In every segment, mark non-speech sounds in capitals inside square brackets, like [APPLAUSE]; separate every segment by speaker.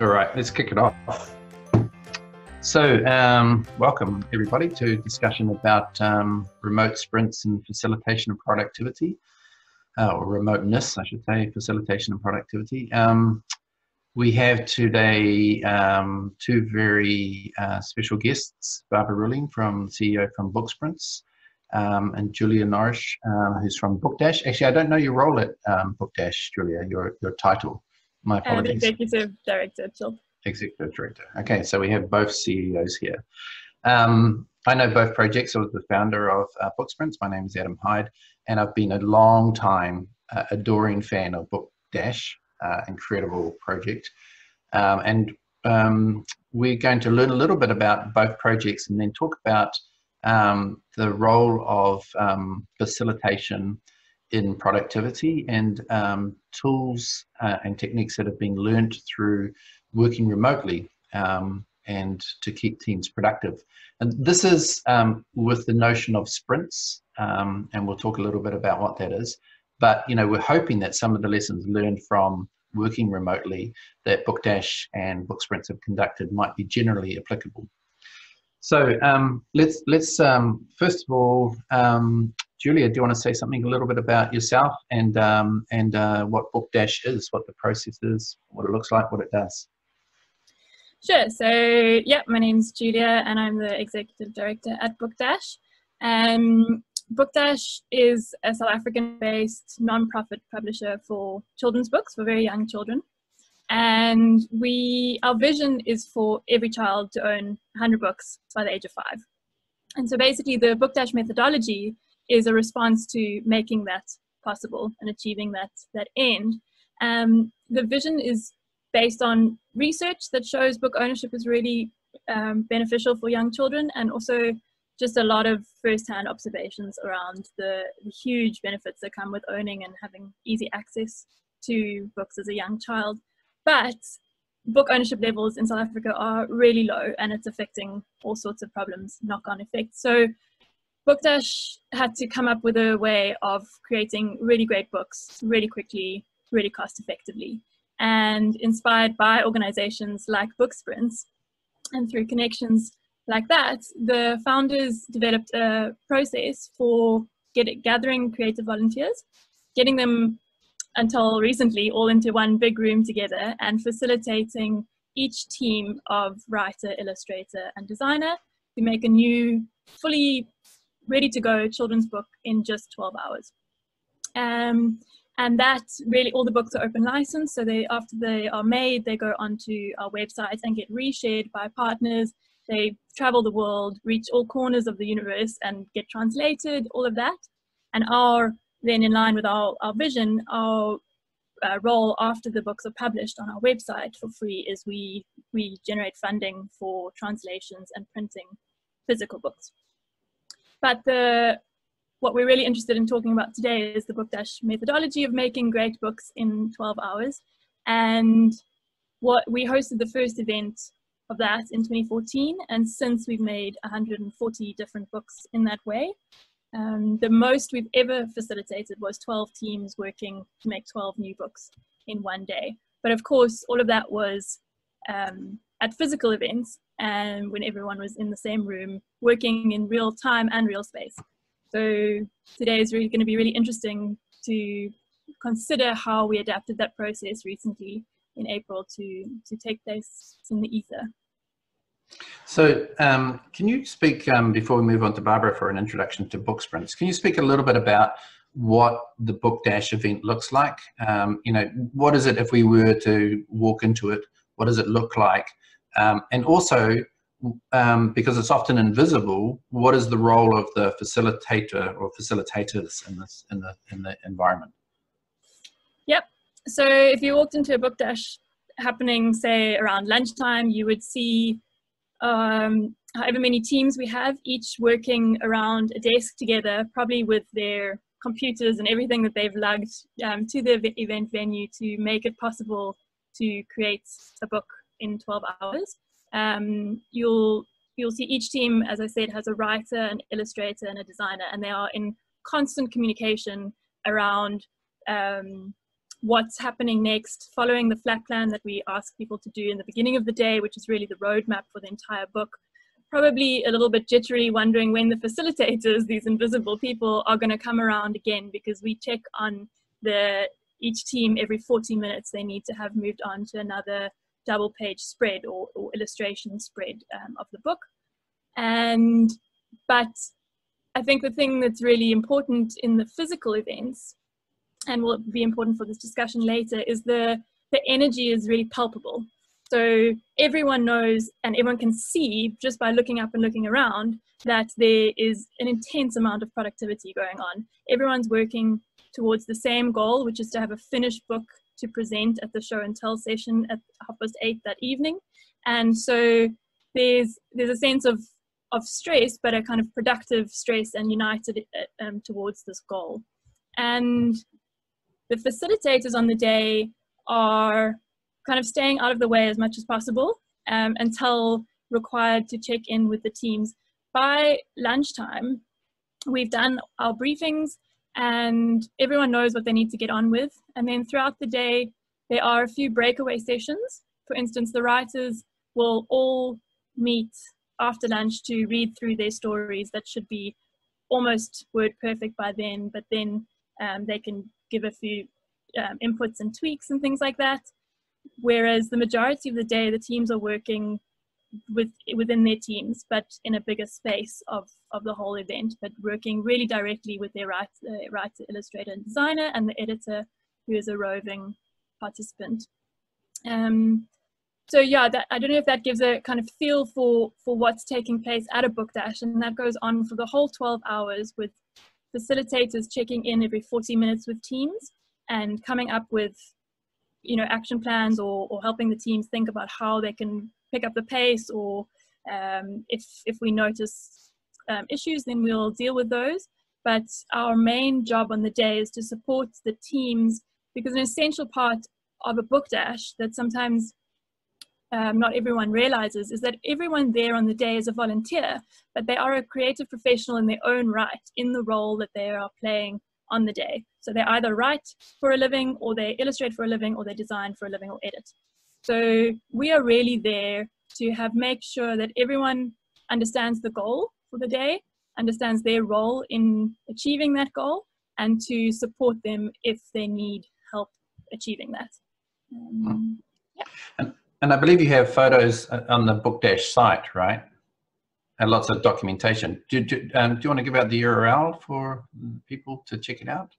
Speaker 1: All right, let's kick it off. So, um, welcome everybody to discussion about um, remote sprints and facilitation of productivity, uh, or remoteness, I should say, facilitation and productivity. Um, we have today um, two very uh, special guests, Barbara Rühling from CEO from Booksprints, um, and Julia Norrish, uh, who's from Bookdash. Actually, I don't know your role at um, Bookdash, Julia, your, your title. My apologies.
Speaker 2: executive director, Jill.
Speaker 1: Executive director. Okay, so we have both CEOs here. Um, I know both projects. I was the founder of uh, Booksprints. My name is Adam Hyde, and I've been a long time uh, adoring fan of Bookdash, uh, incredible project. Um, and um, we're going to learn a little bit about both projects and then talk about um, the role of um, facilitation in productivity and um, tools uh, and techniques that have been learned through working remotely um, and to keep teams productive. And this is um, with the notion of sprints, um, and we'll talk a little bit about what that is. But you know, we're hoping that some of the lessons learned from working remotely that Bookdash and Booksprints have conducted might be generally applicable. So um, let's let's um, first of all um, Julia, do you want to say something a little bit about yourself and um, and uh, what Book Dash is, what the process is, what it looks like, what it does?
Speaker 2: Sure. So, yeah, my name's Julia, and I'm the executive director at Book Dash. Um, Book Dash is a South African-based non-profit publisher for children's books for very young children. And we, our vision is for every child to own 100 books by the age of five. And so basically the Book Dash methodology is a response to making that possible and achieving that that end. Um, the vision is based on research that shows book ownership is really um, beneficial for young children and also just a lot of first-hand observations around the, the, huge benefits that come with owning and having easy access to books as a young child. But book ownership levels in South Africa are really low and it's affecting all sorts of problems, knock-on effects. So Bookdash had to come up with a way of creating really great books really quickly, really cost effectively. And inspired by organizations like Booksprints and through connections like that, the founders developed a process for get, gathering creative volunteers, getting them until recently all into one big room together and facilitating each team of writer, illustrator, and designer to make a new, fully ready to go children's book in just 12 hours. Um, and that really all the books are open license so they after they are made they go onto our website and get reshared by partners they travel the world reach all corners of the universe and get translated all of that and our then in line with our, our vision our uh, role after the books are published on our website for free is we we generate funding for translations and printing physical books but the what we're really interested in talking about today is the Book Dash methodology of making great books in 12 hours. And what we hosted the first event of that in 2014, and since we've made 140 different books in that way. Um, the most we've ever facilitated was 12 teams working to make 12 new books in one day. But of course, all of that was um, at physical events and when everyone was in the same room working in real time and real space. So today is really going to be really interesting to consider how we adapted that process recently in April to, to take place in the ether.
Speaker 1: So um, can you speak, um, before we move on to Barbara for an introduction to book sprints? can you speak a little bit about what the Book Dash event looks like? Um, you know, what is it if we were to walk into it? What does it look like? Um, and also, um, because it's often invisible, what is the role of the facilitator or facilitators in this in the in the environment?
Speaker 2: Yep. So if you walked into a book dash happening, say around lunchtime, you would see um, however many teams we have, each working around a desk together, probably with their computers and everything that they've lugged um, to the event venue to make it possible to create a book in 12 hours. Um, you'll you'll see each team, as I said, has a writer, an illustrator, and a designer, and they are in constant communication around um, what's happening next, following the flat plan that we ask people to do in the beginning of the day, which is really the roadmap for the entire book. Probably a little bit jittery, wondering when the facilitators, [LAUGHS] these invisible people, are going to come around again because we check on the each team every 40 minutes. They need to have moved on to another double page spread or, or illustration spread um, of the book. And but I think the thing that's really important in the physical events and will be important for this discussion later is the the energy is really palpable. So everyone knows and everyone can see just by looking up and looking around that there is an intense amount of productivity going on. Everyone's working towards the same goal which is to have a finished book to present at the show and tell session at half past eight that evening. And so there's there's a sense of of stress but a kind of productive stress and united uh, um, towards this goal. And the facilitators on the day are kind of staying out of the way as much as possible um, until required to check in with the teams. By lunchtime, we've done our briefings and everyone knows what they need to get on with. And then throughout the day, there are a few breakaway sessions. For instance, the writers will all meet after lunch to read through their stories that should be almost word perfect by then, but then um, they can give a few um, inputs and tweaks and things like that. Whereas the majority of the day, the teams are working with within their teams, but in a bigger space of, of the whole event, but working really directly with their writer, writer, illustrator, and designer, and the editor, who is a roving participant. Um, so yeah, that, I don't know if that gives a kind of feel for for what's taking place at a book dash, and that goes on for the whole 12 hours with facilitators checking in every 40 minutes with teams and coming up with you know action plans or, or helping the teams think about how they can pick up the pace or um, if if we notice um, issues then we'll deal with those. But our main job on the day is to support the teams because an essential part of a book dash that sometimes um, not everyone realizes is that everyone there on the day is a volunteer, but they are a creative professional in their own right in the role that they are playing on the day. So they either write for a living, or they illustrate for a living, or they design for a living, or edit. So we are really there to have make sure that everyone understands the goal for the day, understands their role in achieving that goal, and to support them if they need help achieving that. Um,
Speaker 1: yeah. And I believe you have photos uh, on the Book Dash site, right? And lots of documentation. Do, do, um, do you want to give out the URL for people to check it out?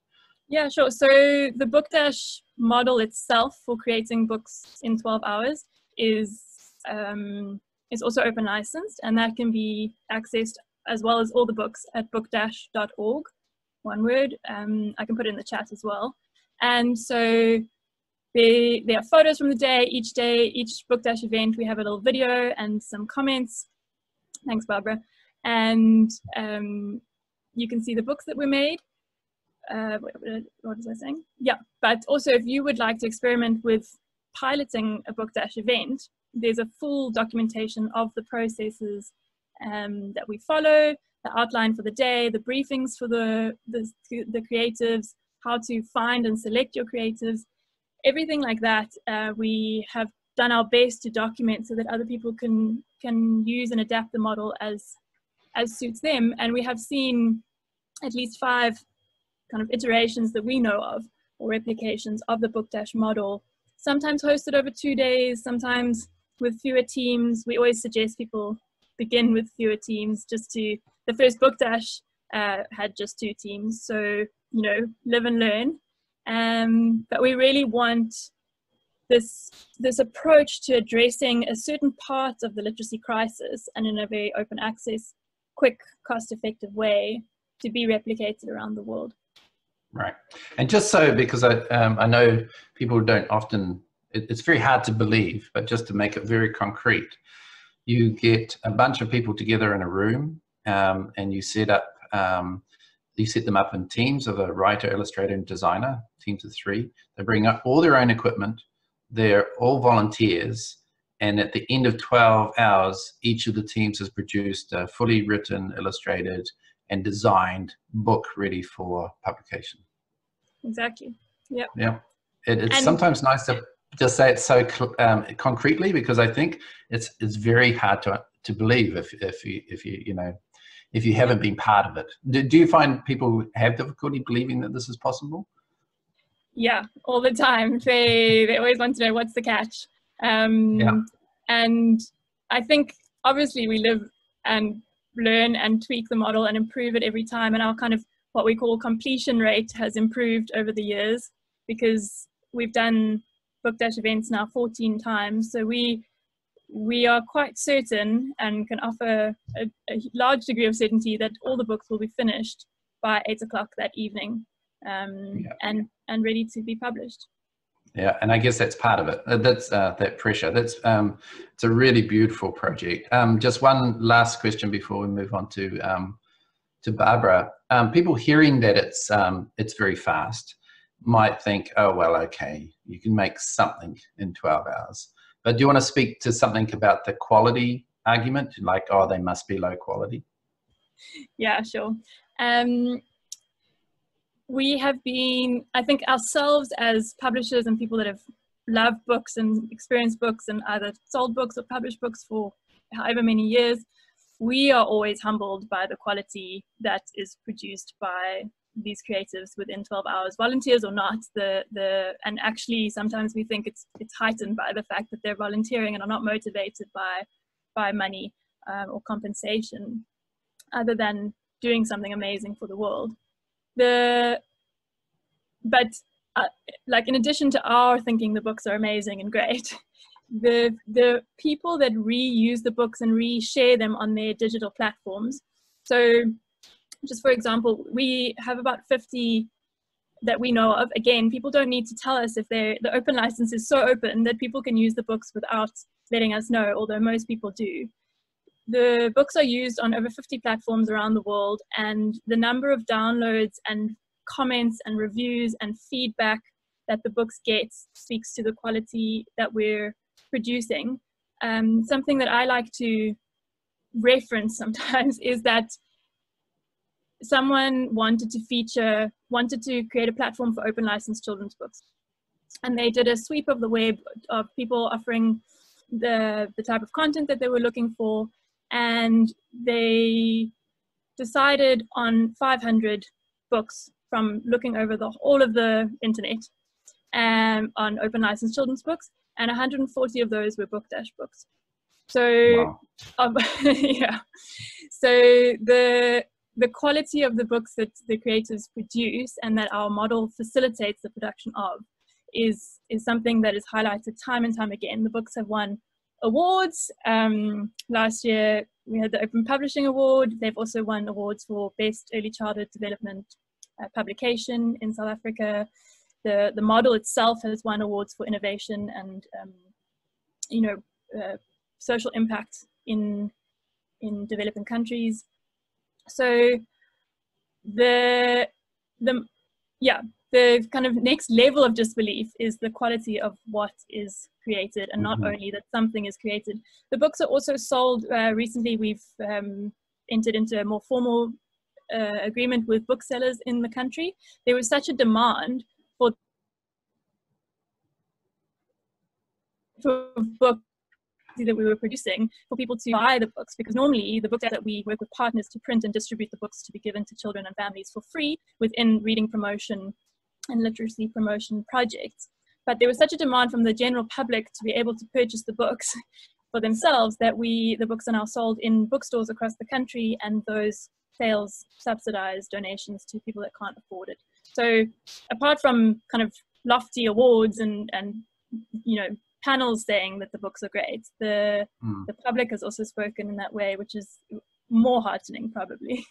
Speaker 2: Yeah, sure. So the Book Dash model itself for creating books in 12 hours is um, is also open licensed, and that can be accessed as well as all the books at bookdash.org. One word. Um, I can put it in the chat as well. And so they, are photos from the day, each day, each Book Dash event, we have a little video and some comments. Thanks, Barbara. And um, you can see the books that were made. Uh, what, what was I saying? Yeah, but also if you would like to experiment with piloting a Book Dash event, there's a full documentation of the processes um, that we follow, the outline for the day, the briefings for the, the, the creatives, how to find and select your creatives, everything like that, uh, we have done our best to document so that other people can can use and adapt the model as as suits them. And we have seen at least five kind of iterations that we know of or replications of the Book Dash model, sometimes hosted over two days, sometimes with fewer teams. We always suggest people begin with fewer teams just to, the first Book Dash uh, had just two teams. So, you know, live and learn. Um, but we really want this this approach to addressing a certain part of the literacy crisis and in a very open access, quick, cost-effective way to be replicated around the world.
Speaker 1: Right, and just so because I um, I know people don't often it, it's very hard to believe, but just to make it very concrete, you get a bunch of people together in a room um, and you set up um, you set them up in teams of a writer, illustrator, and designer, teams of three. They bring up all their own equipment. They're all volunteers. And at the end of 12 hours, each of the teams has produced a fully written, illustrated, and designed book ready for publication.
Speaker 2: Exactly. Yeah.
Speaker 1: Yeah. it, it's and, sometimes nice to just say it so um, concretely because I think it's it's very hard to to believe if if you if you you know if you haven't been part of it. Do, do you find people have difficulty believing that this is possible?
Speaker 2: Yeah, all the time. They they always want to know what's the catch. Um, yeah. And I think obviously we live and learn and tweak the model and improve it every time. And our kind of what we call completion rate has improved over the years because we've done book dash events now 14 times. So we we are quite certain and can offer a, a, large degree of certainty that all the books will be finished by eight o'clock that evening um, yeah. and and ready to be published.
Speaker 1: Yeah, and I guess that's part of it. Uh, that's uh, that pressure. That's um, it's a really beautiful project. Um, just one last question before we move on to um, to Barbara. Um, people hearing that it's um, it's very fast might think, oh well, okay, you can make something in twelve hours. But do you want to speak to something about the quality argument? Like, oh, they must be low quality.
Speaker 2: Yeah, sure. Um, we have been, I think, ourselves as publishers and people that have loved books and experienced books and either sold books or published books for however many years, we are always humbled by the quality that is produced by these creatives within 12 hours. Volunteers or not the the and actually sometimes we think it's it's heightened by the fact that they're volunteering and are not motivated by by money um, or compensation other than doing something amazing for the world. The but uh, like in addition to our thinking the books are amazing and great [LAUGHS] the the people that reuse the books and reshare them on their digital platforms. So just for example we have about 50 that we know of again people don't need to tell us if they're the open license is so open that people can use the books without letting us know although most people do the books are used on over 50 platforms around the world, and the number of downloads and comments and reviews and feedback that the books get speaks to the quality that we're producing. Um, something that I like to reference sometimes [LAUGHS] is that someone wanted to feature, wanted to create a platform for open license children's books. And they did a sweep of the web of people offering the, the type of content that they were looking for and they decided on 500 books from looking over the all of the internet um, on open license children's books, and 140 of those were book dash books. So, wow. um, [LAUGHS] yeah. So the the quality of the books that the creators produce and that our model facilitates the production of is is something that is highlighted time and time again. The books have won awards. Um, last year we had the Open Publishing Award. They've also won awards for Best Early Childhood Development uh, Publication in South Africa. The, the model itself has won awards for innovation and um, you know uh, social impact in in developing countries. So the the yeah the kind of next level of disbelief is the quality of what is created and not mm-hmm. only that something is created. The books are also sold. Uh, recently, we've um, entered into a more formal uh, agreement with booksellers in the country. There was such a demand for, for books that we were producing for people to buy the books because normally the books that we work with partners to print and distribute the books to be given to children and families for free within reading promotion and literacy promotion projects. But there was such a demand from the general public to be able to purchase the books [LAUGHS] for themselves that we, the books are now sold in bookstores across the country and those sales subsidize donations to people that can't afford it. So apart from kind of lofty awards and, and you know, panels saying that the books are great, the, mm. the public has also spoken in that way, which is more heartening probably.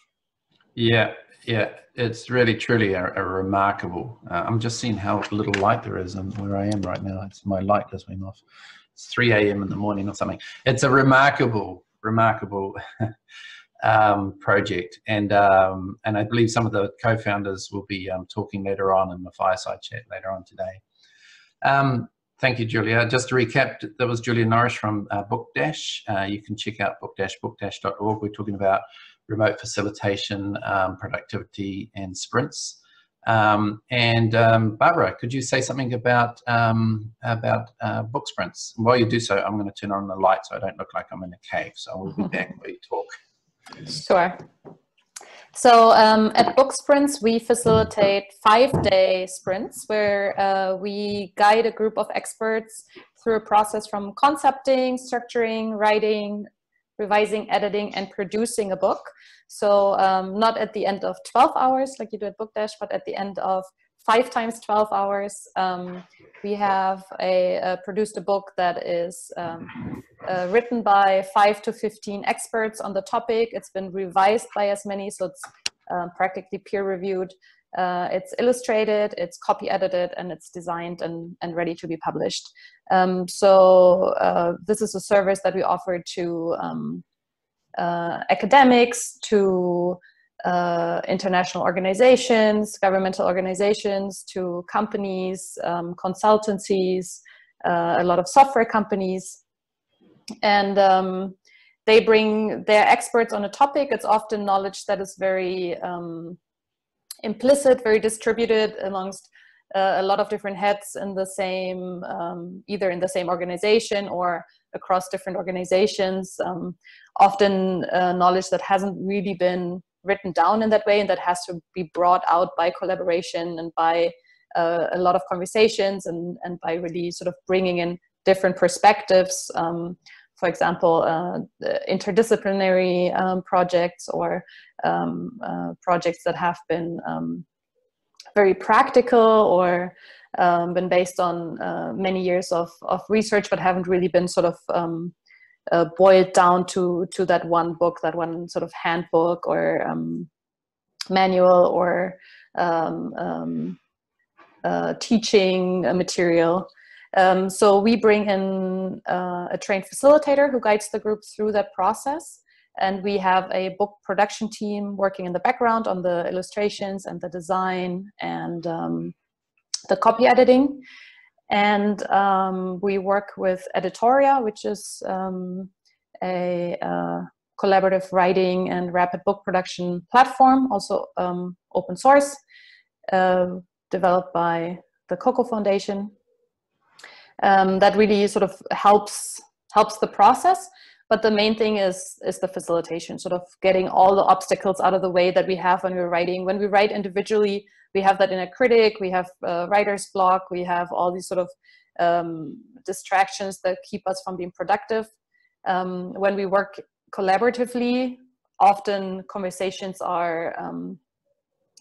Speaker 1: Yeah, yeah, it's really truly a, a remarkable. Uh, I'm just seeing how little light there is and where I am right now. It's my light just went off. It's 3 a.m. in the morning or something. It's a remarkable, remarkable [LAUGHS] um, project, and um, and I believe some of the co-founders will be um, talking later on in the fireside chat later on today. Thank you, Julia. Just to recap, that was Julia Norrish from uh, Book Dash. Uh, you can check out bookdash, bookdash.org. We're talking about remote facilitation, um, productivity, and sprints. Um, and um, Barbara, could you say something about um, about uh, book sprints? While you do so, I'm going to turn on the light so I don't look like I'm in a cave. So I will be [LAUGHS] back while you talk.
Speaker 3: Sure. So um, at Book Sprints, we facilitate five-day sprints where uh, we guide a group of experts through a process from concepting, structuring, writing, revising, editing, and producing a book. So um, not at the end of 12 hours like you do at Book Dash, but at the end of five times 12 hours. Um, we have a, produced a book that is um, uh, written by five to 15 experts on the topic. It's been revised by as many, so it's um, practically peer reviewed. Uh, it's illustrated, it's copy edited, and it's designed and, and ready to be published. Um, so uh, this is a service that we offer to um, uh, academics, to uh, international organizations, governmental organizations, to companies, um, consultancies, uh, a lot of software companies. And um, they bring their experts on a topic. It's often knowledge that is very um, implicit, very distributed amongst uh, a lot of different heads in the same, um, either in the same organization or across different organizations. Um, often uh, knowledge that hasn't really been written down in that way and that has to be brought out by collaboration and by uh, a lot of conversations and, and by really sort of bringing in different perspectives. Um, for example, uh, interdisciplinary um, projects or um, uh, projects that have been um, very practical or um, been based on uh, many years of, of research but haven't really been sort of um, uh, boiled down to to that one book, that one sort of handbook or um, manual or um, um, uh, teaching material. Um, so we bring in uh, a trained facilitator who guides the group through that process. And we have a book production team working in the background on the illustrations and the design and um, the copy editing. And um, we work with Editoria, which is um, a uh, collaborative writing and rapid book production platform, also um, open source, uh, developed by the Coko Foundation. Um, that really sort of helps helps the process. But the main thing is is the facilitation, sort of getting all the obstacles out of the way that we have when we're writing. When we write individually, we have that in a critic, we have writer's block, we have all these sort of um, distractions that keep us from being productive. Um, when we work collaboratively, often conversations are um,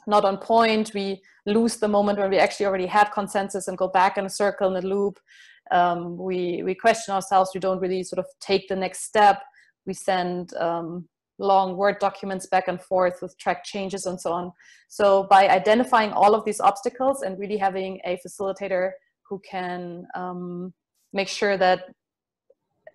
Speaker 3: not on point. We lose the moment when we actually already had consensus and go back in a circle in a loop. Um, we we question ourselves. We don't really sort of take the next step. We send um, long Word documents back and forth with track changes and so on. So by identifying all of these obstacles and really having a facilitator who can um, make sure that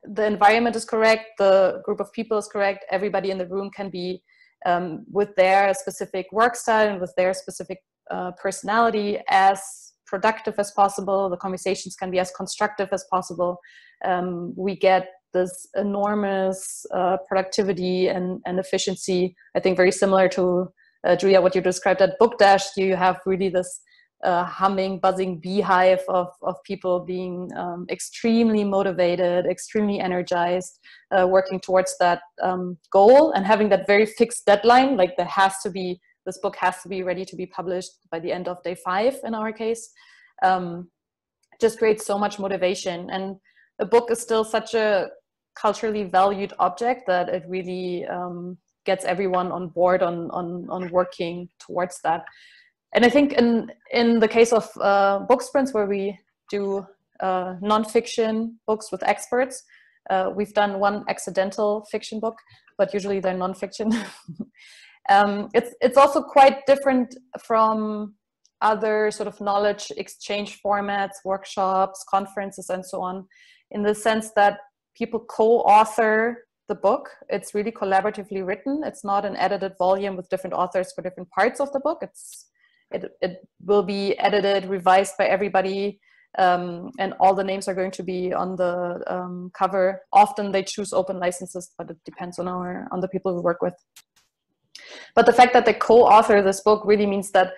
Speaker 3: the environment is correct, the group of people is correct, everybody in the room can be um, with their specific work style and with their specific uh, personality as productive as possible. The conversations can be as constructive as possible. Um, we get this enormous uh, productivity and, and efficiency. I think very similar to uh, Julia, what you described at Book Dash. You have really this uh, humming, buzzing beehive of, of people being um, extremely motivated, extremely energized, uh, working towards that um, goal and having that very fixed deadline. Like there has to be, this book has to be ready to be published by the end of day five in our case. Um, just creates so much motivation. And a book is still such a culturally valued object that it really um, gets everyone on board on, on, on working towards that. And I think in, in the case of uh, book sprints where we do uh, nonfiction books with experts, uh, we've done one accidental fiction book, but usually they're nonfiction. [LAUGHS] um, it's, it's also quite different from other sort of knowledge exchange formats, workshops, conferences, and so on, in the sense that people co-author the book. It's really collaboratively written. It's not an edited volume with different authors for different parts of the book. It's it, it will be edited, revised by everybody, um, and all the names are going to be on the um, cover. Often they choose open licenses, but it depends on our on the people we work with. But the fact that they co-author this book really means that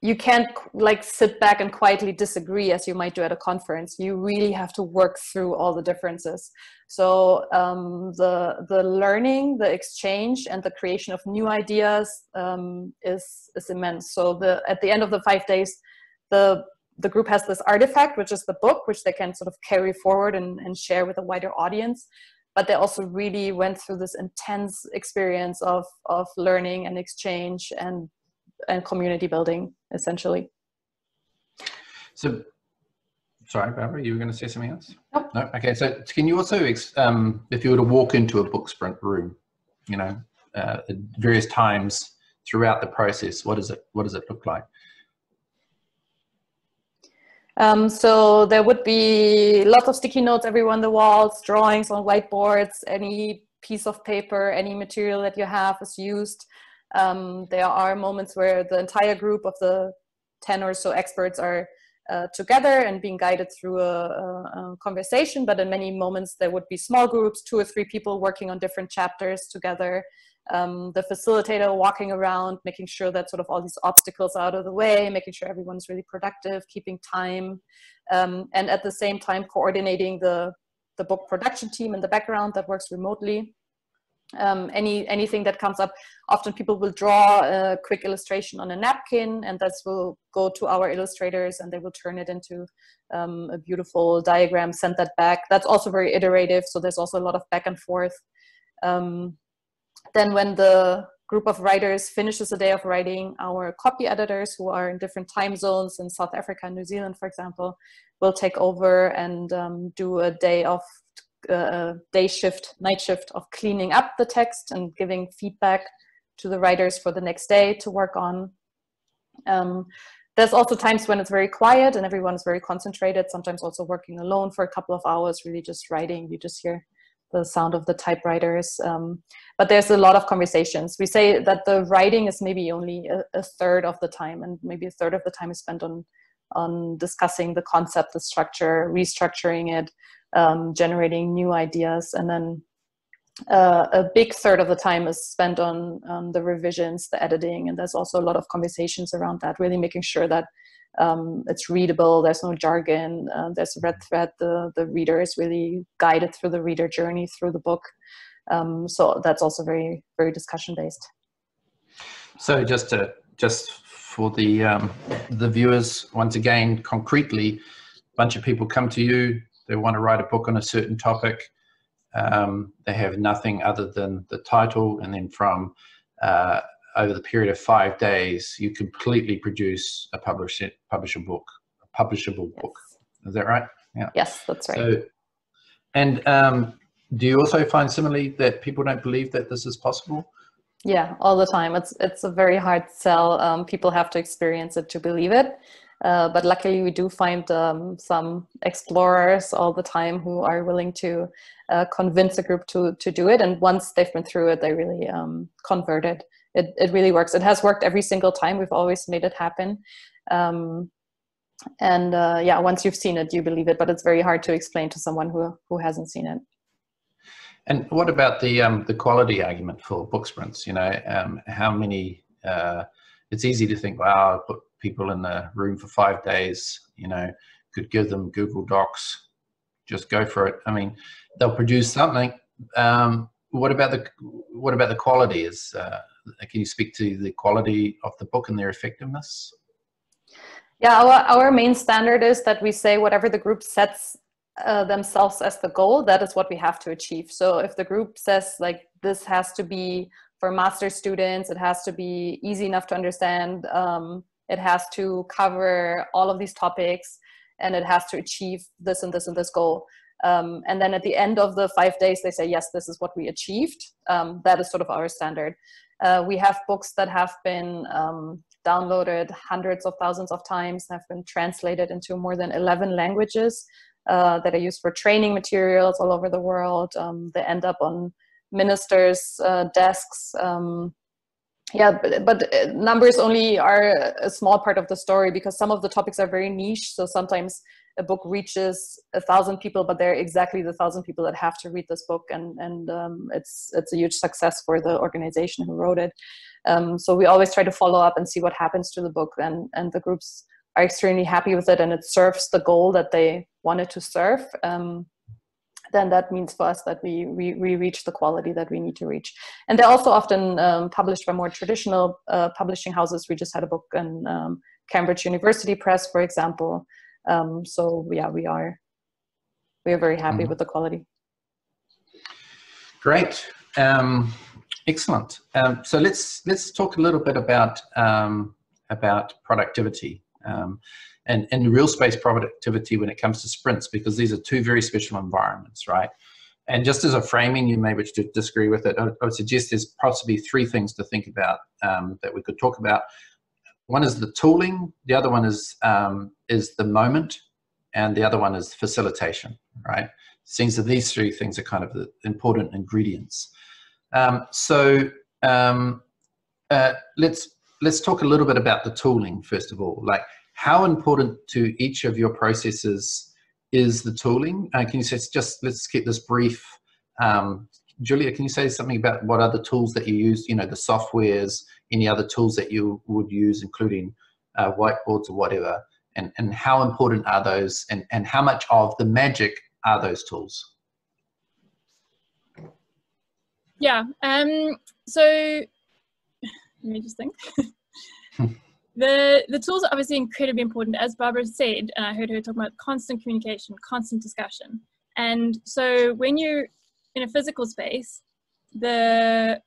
Speaker 3: you can't like sit back and quietly disagree as you might do at a conference. You really have to work through all the differences. So um, the the learning the exchange and the creation of new ideas um, is is immense. So the at the end of the five days the the group has this artifact which is the book which they can sort of carry forward and, and share with a wider audience. But they also really went through this intense experience of of learning and exchange and and community building essentially
Speaker 1: so sorry barbara you were going to say something else
Speaker 3: nope.
Speaker 1: no okay so can you also um, if you were to walk into a book sprint room you know uh, at various times throughout the process what does it what does it look like
Speaker 3: um, so there would be lots of sticky notes everywhere on the walls, drawings on whiteboards, any piece of paper, any material that you have is used. Um, there are moments where the entire group of the 10 or so experts are uh, together and being guided through a, a, a, conversation, but in many moments there would be small groups, two or three people working on different chapters together. Um, the facilitator walking around, making sure that sort of all these obstacles out of the way, making sure everyone's really productive, keeping time, um, and at the same time coordinating the, the book production team in the background that works remotely um, any anything that comes up often people will draw a quick illustration on a napkin and that will go to our illustrators and they will turn it into um, a beautiful diagram send that back. That's also very iterative so there's also a lot of back and forth. Um, then when the group of writers finishes a day of writing our copy editors who are in different time zones in south africa new zealand for example will take over and um, do a day of uh, day shift, night shift of cleaning up the text and giving feedback to the writers for the next day to work on. Um, there's also times when it's very quiet and everyone is very concentrated, sometimes also working alone for a couple of hours, really just writing. You just hear the sound of the typewriters. Um, but there's a lot of conversations. We say that the writing is maybe only a, a, third of the time, and maybe a third of the time is spent on on discussing the concept, the structure, restructuring it, um, generating new ideas, and then uh, a big third of the time is spent on um, the revisions, the editing, and there's also a lot of conversations around that. Really making sure that um, it's readable. There's no jargon. Uh, there's a red thread. The the reader is really guided through the reader journey through the book. Um, so that's also very very discussion based.
Speaker 1: So just to just for the um, the viewers once again concretely, a bunch of people come to you they want to write a book on a certain topic. Um, they have nothing other than the title, and then from uh, over the period of five days, you completely produce a publish publishable book, a publishable book. Is that right?
Speaker 3: Yeah. Yes, that's right. So,
Speaker 1: and um, do you also find similarly that people don't believe that this is possible?
Speaker 3: Yeah, all the time. It's it's a very hard sell. Um, people have to experience it to believe it. Uh, but luckily, we do find um, some explorers all the time who are willing to uh, convince a group to to do it. And once they've been through it, they really um, convert it. It it really works. It has worked every single time. We've always made it happen. Um, and uh, yeah, once you've seen it, you believe it. But it's very hard to explain to someone who who hasn't seen it.
Speaker 1: And what about the um, the quality argument for book sprints? You know, um, how many? Uh, it's easy to think, wow, put people in the room for five days, you know, could give them Google Docs, just go for it. I mean, they'll produce something. Um, what about the what about the quality? Is uh, can you speak to the quality of the book and their effectiveness?
Speaker 3: Yeah, our, our main standard is that we say whatever the group sets uh, themselves as the goal, that is what we have to achieve. So if the group says like this has to be for master students, it has to be easy enough to understand. Um, it has to cover all of these topics and it has to achieve this and this and this goal. Um, and then at the end of the five days they say yes this is what we achieved. Um, that is sort of our standard. Uh, we have books that have been um, downloaded hundreds of thousands of times have been translated into more than 11 languages uh, that are used for training materials all over the world. Um, they end up on ministers uh, desks um, yeah but, but uh, numbers only are a small part of the story because some of the topics are very niche. So sometimes a book reaches a thousand people but they're exactly the thousand people that have to read this book. And and um, it's it's a huge success for the organization who wrote it. Um, so we always try to follow up and see what happens to the book, and and the groups are extremely happy with it, and it serves the goal that they wanted to serve. Um, then that means for us that we, we, we reach the quality that we need to reach. And they're also often um, published by more traditional uh, publishing houses. We just had a book in um, Cambridge University Press, for example. Um, so yeah, we are we are very happy mm-hmm. with the quality.
Speaker 1: Great, um, excellent. Um, so let's let's talk a little bit about um, about productivity um, and and real space productivity when it comes to sprints because these are two very special environments, right? And just as a framing, you may wish to disagree with it. I, would suggest there's possibly three things to think about um, that we could talk about one is the tooling, the other one is um, is the moment, and the other one is facilitation. Right? Seems that these three things are kind of the important ingredients. Um, so um, uh, let's let's talk a little bit about the tooling first of all. Like how important to each of your processes is the tooling? Uh, can you say just let's keep this brief. Um, Julia, can you say something about what other tools that you use? You know, the softwares, any other tools that you would use, including uh, whiteboards or whatever, and, and how important are those, and, and how much of the magic are those tools?
Speaker 2: Yeah, um, so [SIGHS] let me just think. [LAUGHS] the the tools are obviously incredibly important, as Barbara said, and I heard her talking about constant communication, constant discussion. And so when you're in a physical space, the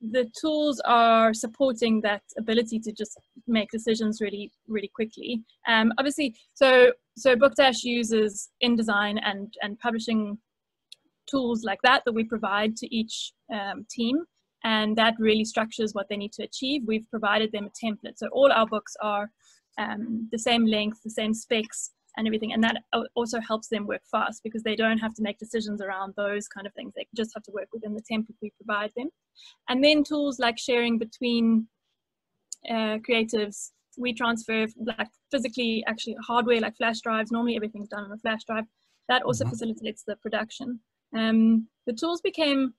Speaker 2: the tools are supporting that ability to just make decisions really really quickly. Um, obviously so so bookdash uses indesign and and publishing tools like that that we provide to each um, team and that really structures what they need to achieve we've provided them a template so all our books are um, the same length the same specs and everything. And that also helps them work fast because they don't have to make decisions around those kind of things. They just have to work within the template we provide them. And then tools like sharing between uh, creatives, we transfer like physically, actually hardware like flash drives. Normally everything's done on a flash drive. That also mm-hmm. facilitates the production. Um, the tools became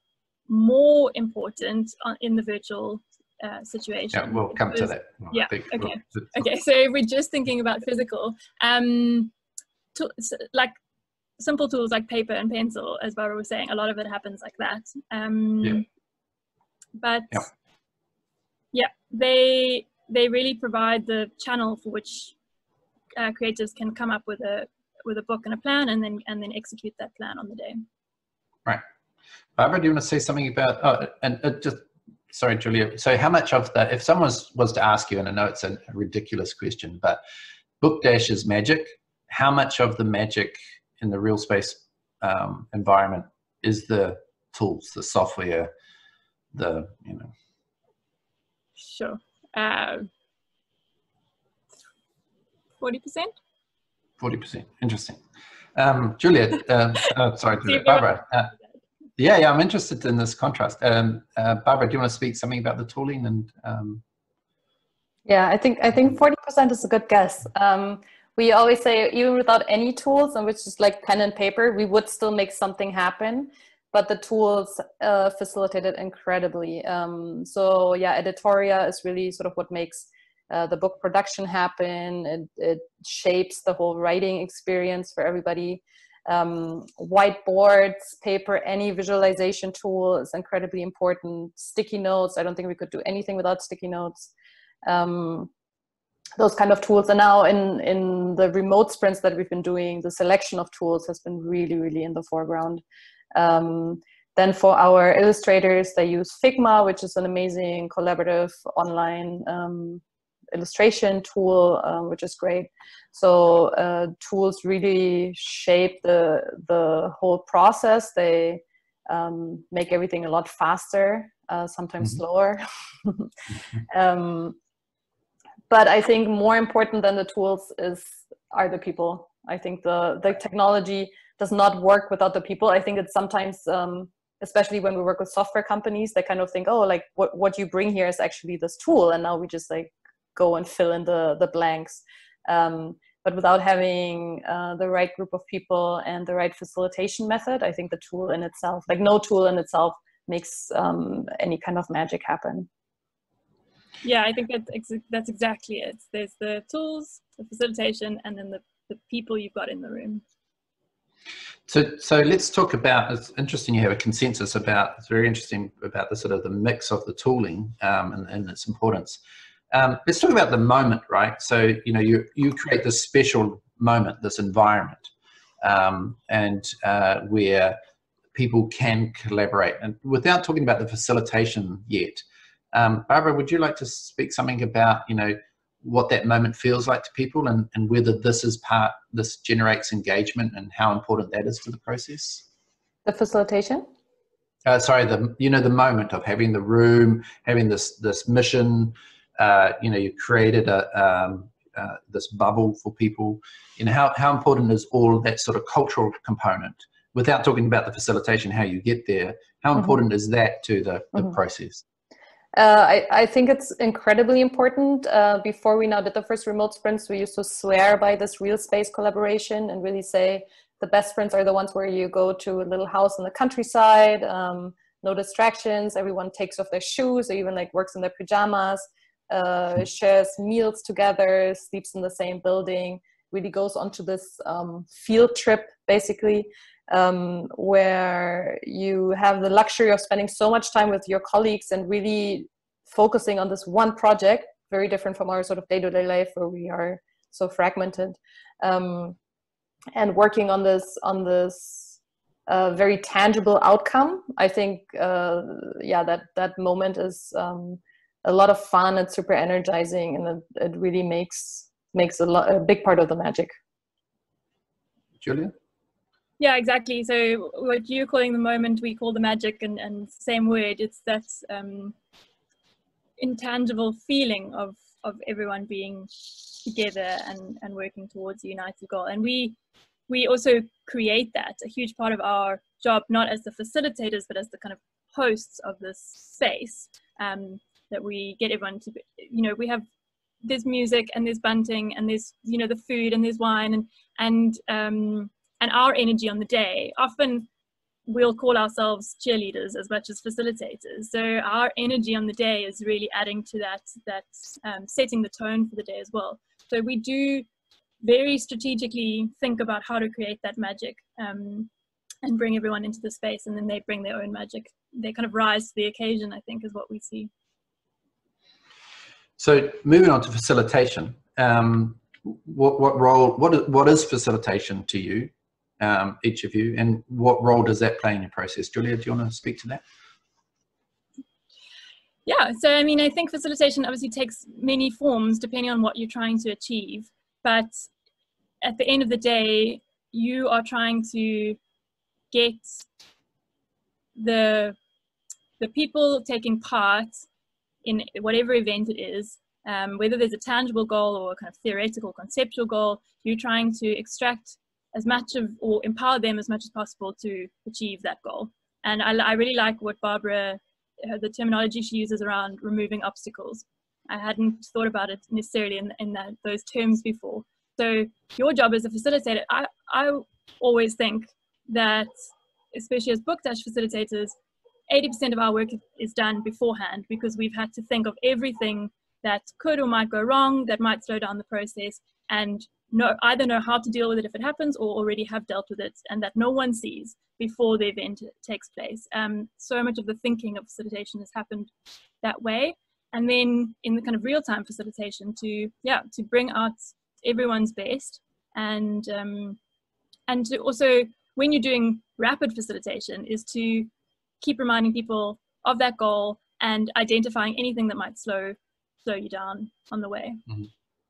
Speaker 2: more important in the virtual uh, situation.
Speaker 1: Yeah, we'll come to that.
Speaker 2: yeah. Okay. We'll, okay. So if we're just thinking about physical, um, to, like simple tools like paper and pencil, as Barbara was saying, a lot of it happens like that. Um, yeah. But yeah. yeah, they they really provide the channel for which uh, creators can come up with a with a book and a plan, and then and then execute that plan on the day.
Speaker 1: Right. Barbara, do you want to say something about? Oh, and uh, just sorry, Julia. So, how much of that, if someone was, was to ask you, and I know it's a, a ridiculous question, but Book Dash is magic. How much of the magic in the real space um, environment is the tools, the software, the you know?
Speaker 2: Sure. Uh, forty percent.
Speaker 1: Forty percent. Interesting. Um, Julia, uh, uh, sorry, [LAUGHS] Julia, Barbara. Uh, yeah, yeah, I'm interested in this contrast. Um, uh, Barbara, do you want to speak something about the tooling and? Um...
Speaker 3: Yeah, I think I think forty percent is a good guess. Um, we always say even without any tools, and which is like pen and paper, we would still make something happen. But the tools uh, facilitate it incredibly. Um, so yeah, Editoria is really sort of what makes uh, the book production happen. It, it shapes the whole writing experience for everybody um, whiteboards, paper, any visualization tool is incredibly important. Sticky notes, I don't think we could do anything without sticky notes. Um, those kind of tools. And now in, in the remote sprints that we've been doing, the selection of tools has been really, really in the foreground. Um, then for our illustrators, they use Figma, which is an amazing collaborative online um, illustration tool, um, which is great. So uh, tools really shape the the whole process. They um, make everything a lot faster, uh, sometimes mm-hmm. slower. [LAUGHS] um, but I think more important than the tools is are the people. I think the the technology does not work without the people. I think it's sometimes um, especially when we work with software companies they kind of think oh like what, what you bring here is actually this tool and now we just like go and fill in the the blanks um, but without having uh, the right group of people and the right facilitation method i think the tool in itself like no tool in itself makes um, any kind of magic happen
Speaker 2: Yeah, I think that's, ex- that's exactly it. There's the tools, the facilitation, and then the, the people you've got in the room.
Speaker 1: So, so let's talk about. It's interesting you have a consensus about. It's very interesting about the sort of the mix of the tooling um, and, and, its importance. Um, let's talk about the moment, right? So, you know, you you create this special moment, this environment, um, and uh, where people can collaborate. And without talking about the facilitation yet, um, Barbara, would you like to speak something about, you know, what that moment feels like to people and, and whether this is part this generates engagement and how important that is to the process
Speaker 3: the facilitation
Speaker 1: uh, sorry the you know the moment of having the room having this this mission uh, you know you created a um, uh, this bubble for people you know how, how important is all that sort of cultural component without talking about the facilitation how you get there how mm-hmm. important is that to the, the mm-hmm. process
Speaker 3: uh, I, I, think it's incredibly important. Uh, before we now did the first remote sprints, we used to swear by this real space collaboration and really say the best sprints are the ones where you go to a little house in the countryside, um, no distractions, everyone takes off their shoes or even like works in their pajamas, uh, shares meals together, sleeps in the same building, really goes onto this um, field trip basically um, where you have the luxury of spending so much time with your colleagues and really focusing on this one project, very different from our sort of day to day life where we are so fragmented, um, and working on this on this uh, very tangible outcome. I think, uh, yeah, that that moment is um, a lot of fun and super energizing, and it, it really makes makes a, lot, a big part of the magic.
Speaker 1: Julia.
Speaker 2: Yeah, exactly. So what you're calling the moment, we call the magic, and, and same word. It's that um, intangible feeling of of everyone being together and and working towards a united goal. And we we also create that. A huge part of our job, not as the facilitators, but as the kind of hosts of this space. Um, that we get everyone to, you know, we have there's music and there's bunting and there's you know the food and there's wine and and um, and our energy on the day. Often we'll call ourselves cheerleaders as much as facilitators. So our energy on the day is really adding to that, that um, setting the tone for the day as well. So we do very strategically think about how to create that magic um, and bring everyone into the space and then they bring their own magic. They kind of rise to the occasion, I think, is what we see.
Speaker 1: So moving on to facilitation, um, what, what role, what, what is facilitation to you? um, each of you, and what role does that play in your process? Julia, do you want to speak to that?
Speaker 2: Yeah, so I mean, I think facilitation obviously takes many forms depending on what you're trying to achieve, but at the end of the day, you are trying to get the the people taking part in whatever event it is, um, whether there's a tangible goal or a kind of theoretical, conceptual goal, you're trying to extract as much of or empower them as much as possible to achieve that goal. And I, I really like what Barbara, the terminology she uses around removing obstacles. I hadn't thought about it necessarily in, in that, those terms before. So your job as a facilitator, I, I always think that, especially as book dash facilitators, 80% of our work is done beforehand because we've had to think of everything that could or might go wrong, that might slow down the process, and know either know how to deal with it if it happens or already have dealt with it and that no one sees before the event takes place. Um, so much of the thinking of facilitation has happened that way. And then in the kind of real-time facilitation to, yeah, to bring out everyone's best and, um, and to also, when you're doing rapid facilitation is to keep reminding people of that goal and identifying anything that might slow, slow you down on the way. Mm -hmm.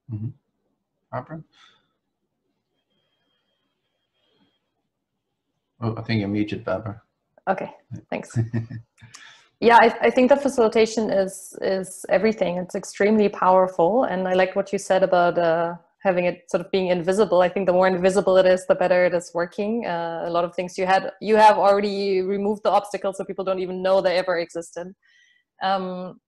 Speaker 2: Mm -hmm.
Speaker 1: Barbara? Oh, I think you're muted, Barbara.
Speaker 3: Okay, thanks. [LAUGHS] yeah, I, I, think the facilitation is is everything. It's extremely powerful, and I like what you said about uh, having it sort of being invisible. I think the more invisible it is, the better it is working. Uh, a lot of things you had you have already removed the obstacles, so people don't even know they ever existed. Um,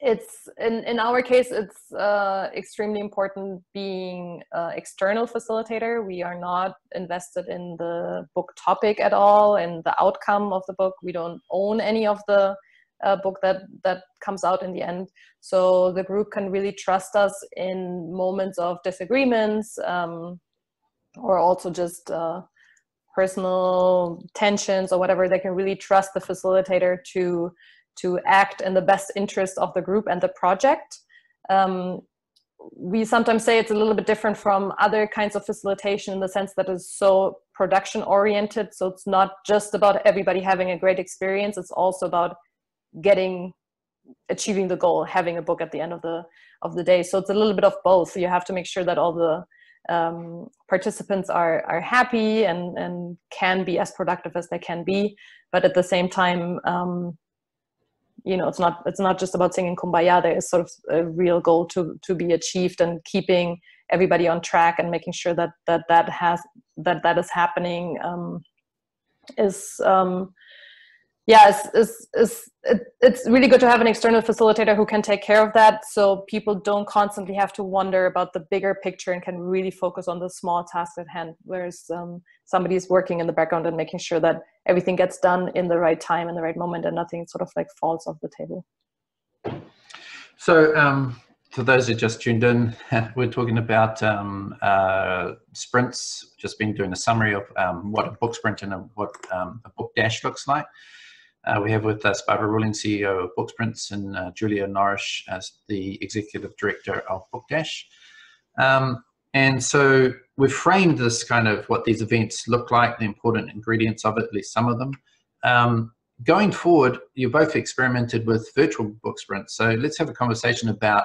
Speaker 3: it's in, in our case it's uh, extremely important being uh, external facilitator we are not invested in the book topic at all and the outcome of the book we don't own any of the uh, book that that comes out in the end. So the group can really trust us in moments of disagreements um, or also just uh, personal tensions or whatever. They can really trust the facilitator to to act in the best interest of the group and the project. Um, we sometimes say it's a little bit different from other kinds of facilitation in the sense that it's so production oriented. So it's not just about everybody having a great experience. It's also about getting achieving the goal, having a book at the end of the of the day. So it's a little bit of both. You have to make sure that all the um, participants are are happy and and can be as productive as they can be, but at the same time, um, you know it's not it's not just about singing kumbaya there is sort of a real goal to to be achieved and keeping everybody on track and making sure that that that has that that is happening um, is um, yeah, it's, it's, it's, it's really good to have an external facilitator who can take care of that so people don't constantly have to wonder about the bigger picture and can really focus on the small tasks at hand. Whereas um, somebody is working in the background and making sure that everything gets done in the right time, in the right moment, and nothing sort of like falls off the table.
Speaker 1: So, um, for those who just tuned in, [LAUGHS] we're talking about um, uh, sprints, just been doing a summary of um, what a book sprint and a, what um, a book dash looks like. Uh, we have with us Barbara Rühling, CEO of Booksprints, and uh, Julia Norrish as the Executive Director of Bookdash. Um, and so we've framed this kind of what these events look like, the important ingredients of it, at least some of them. Um, going forward, you both experimented with virtual book sprints. So let's have a conversation about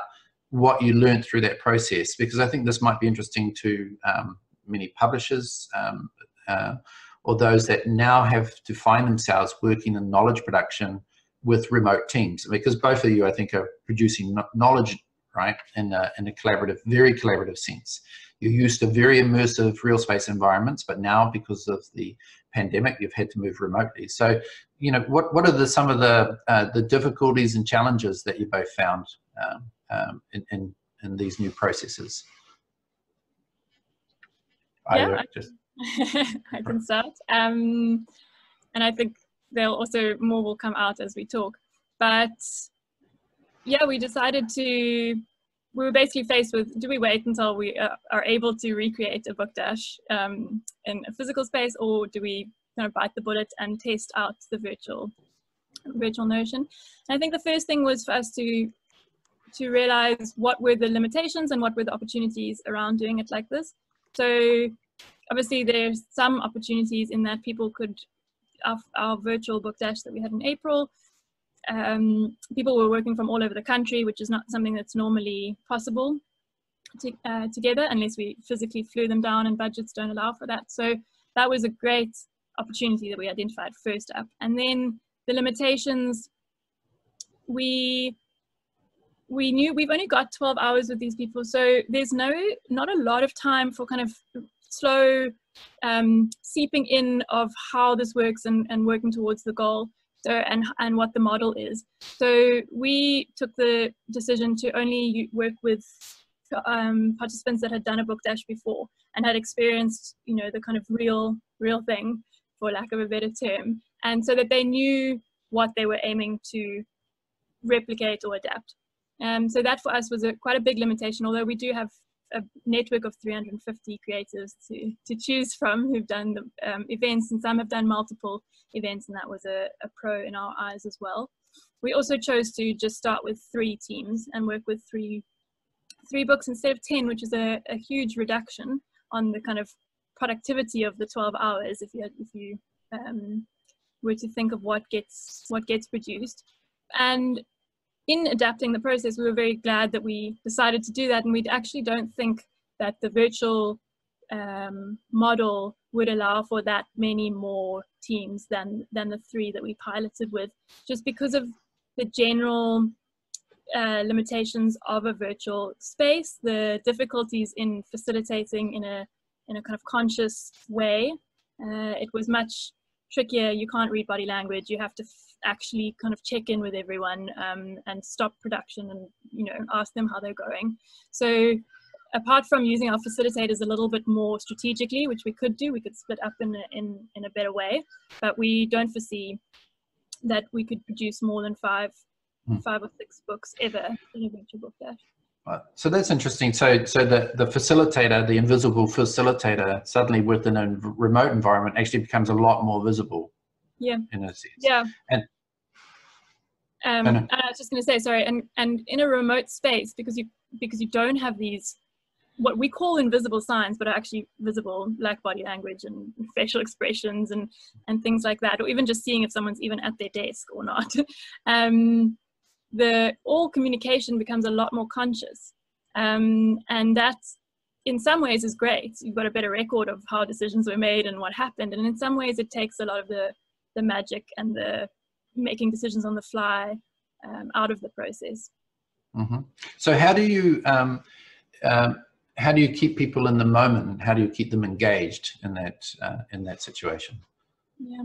Speaker 1: what you learned through that process, because I think this might be interesting to um, many publishers, um, uh, or those that now have to find themselves working in knowledge production with remote teams. Because both of you i think are producing knowledge right in a, in a collaborative very collaborative sense. You're used to very immersive real space environments but now because of the pandemic you've had to move remotely. So you know what what are the some of the uh, the difficulties and challenges that you both found um, um, in, in, in these new processes?
Speaker 2: Yeah, just [LAUGHS] I can start. Um, and I think there'll also more will come out as we talk. But yeah, we decided to. We were basically faced with: do we wait until we uh, are able to recreate a book dash um, in a physical space, or do we kind of bite the bullet and test out the virtual virtual notion? And I think the first thing was for us to to realize what were the limitations and what were the opportunities around doing it like this. So obviously there's some opportunities in that people could our, our virtual book dash that we had in April um, people were working from all over the country which is not something that's normally possible to, uh, together unless we physically flew them down and budgets don't allow for that. So that was a great opportunity that we identified first up. And then the limitations we we knew we've only got 12 hours with these people. So there's no not a lot of time for kind of slow um, seeping in of how this works and, and working towards the goal so, and, and what the model is. So we took the decision to only work with um, participants that had done a book dash before and had experienced, you know, the kind of real, real thing, for lack of a better term, and so that they knew what they were aiming to replicate or adapt. Um, so that for us was a, quite a big limitation, although we do have a network of 350 creators to, to choose from who've done the um, events and some have done multiple events and that was a, a pro in our eyes as well. We also chose to just start with three teams and work with three three books instead of 10, which is a, a huge reduction on the kind of productivity of the 12 hours if you, if you um, were to think of what gets what gets produced. And in adapting the process, we were very glad that we decided to do that. And we actually don't think that the virtual um, model would allow for that many more teams than, than the three that we piloted with, just because of the general uh, limitations of a virtual space, the difficulties in facilitating in a, in a kind of conscious way. Uh, it was much trickier. You can't read body language. You have to actually kind of check in with everyone um, and stop production and you know ask them how they're going. So apart from using our facilitators a little bit more strategically, which we could do, we could split up in a, in, in a better way, but we don't foresee that we could produce more than five,
Speaker 1: Mm.
Speaker 2: five or six books ever in a virtual book dash.
Speaker 1: So that's interesting. So, so the, the facilitator, the invisible facilitator, suddenly within a remote environment actually becomes a lot more visible.
Speaker 2: Yeah.
Speaker 1: In a sense.
Speaker 2: Yeah.
Speaker 1: And
Speaker 2: um,
Speaker 1: and-
Speaker 2: and I was just going to say, sorry, and and in a remote space because you because you don't have these what we call invisible signs, but are actually visible, like body language and facial expressions and and things like that, or even just seeing if someone's even at their desk or not. [LAUGHS] um, the all communication becomes a lot more conscious, um, and that in some ways is great. You've got a better record of how decisions were made and what happened, and in some ways it takes a lot of the the magic and the making decisions on the fly um, out of the process.
Speaker 1: hmm So how do you um, um, how do you keep people in the moment? And how do you keep them engaged in that uh, in that situation?
Speaker 2: Yeah.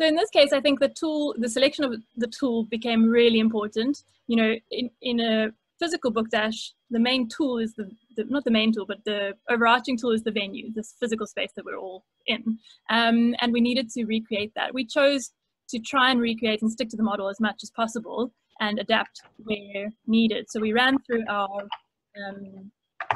Speaker 2: So in this case, I think the tool, the selection of the tool became really important. You know, in, in a physical book dash, the main tool is the, the not the main tool, but the overarching tool is the venue, this physical space that we're all in. Um, and we needed to recreate that. We chose to try and recreate and stick to the model as much as possible and adapt where needed. So we ran through our um,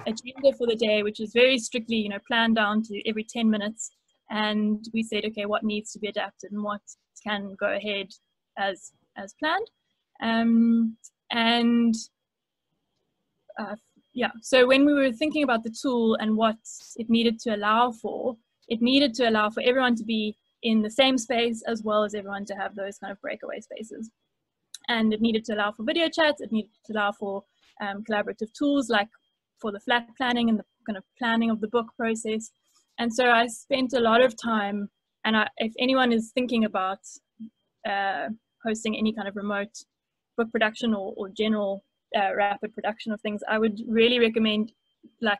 Speaker 2: agenda for the day, which is very strictly, you know, planned down to every 10 minutes. And we said, okay, what needs to be adapted and what can go ahead as as planned. Um, and uh, yeah, so when we were thinking about the tool and what it needed to allow for, it needed to allow for everyone to be in the same space as well as everyone to have those kind of breakaway spaces. And it needed to allow for video chats, it needed to allow for um, collaborative tools like for the flat planning and the kind of planning of the book process. And so I spent a lot of time, and I, if anyone is thinking about uh, hosting any kind of remote book production or, or general uh, rapid production of things, I would really recommend like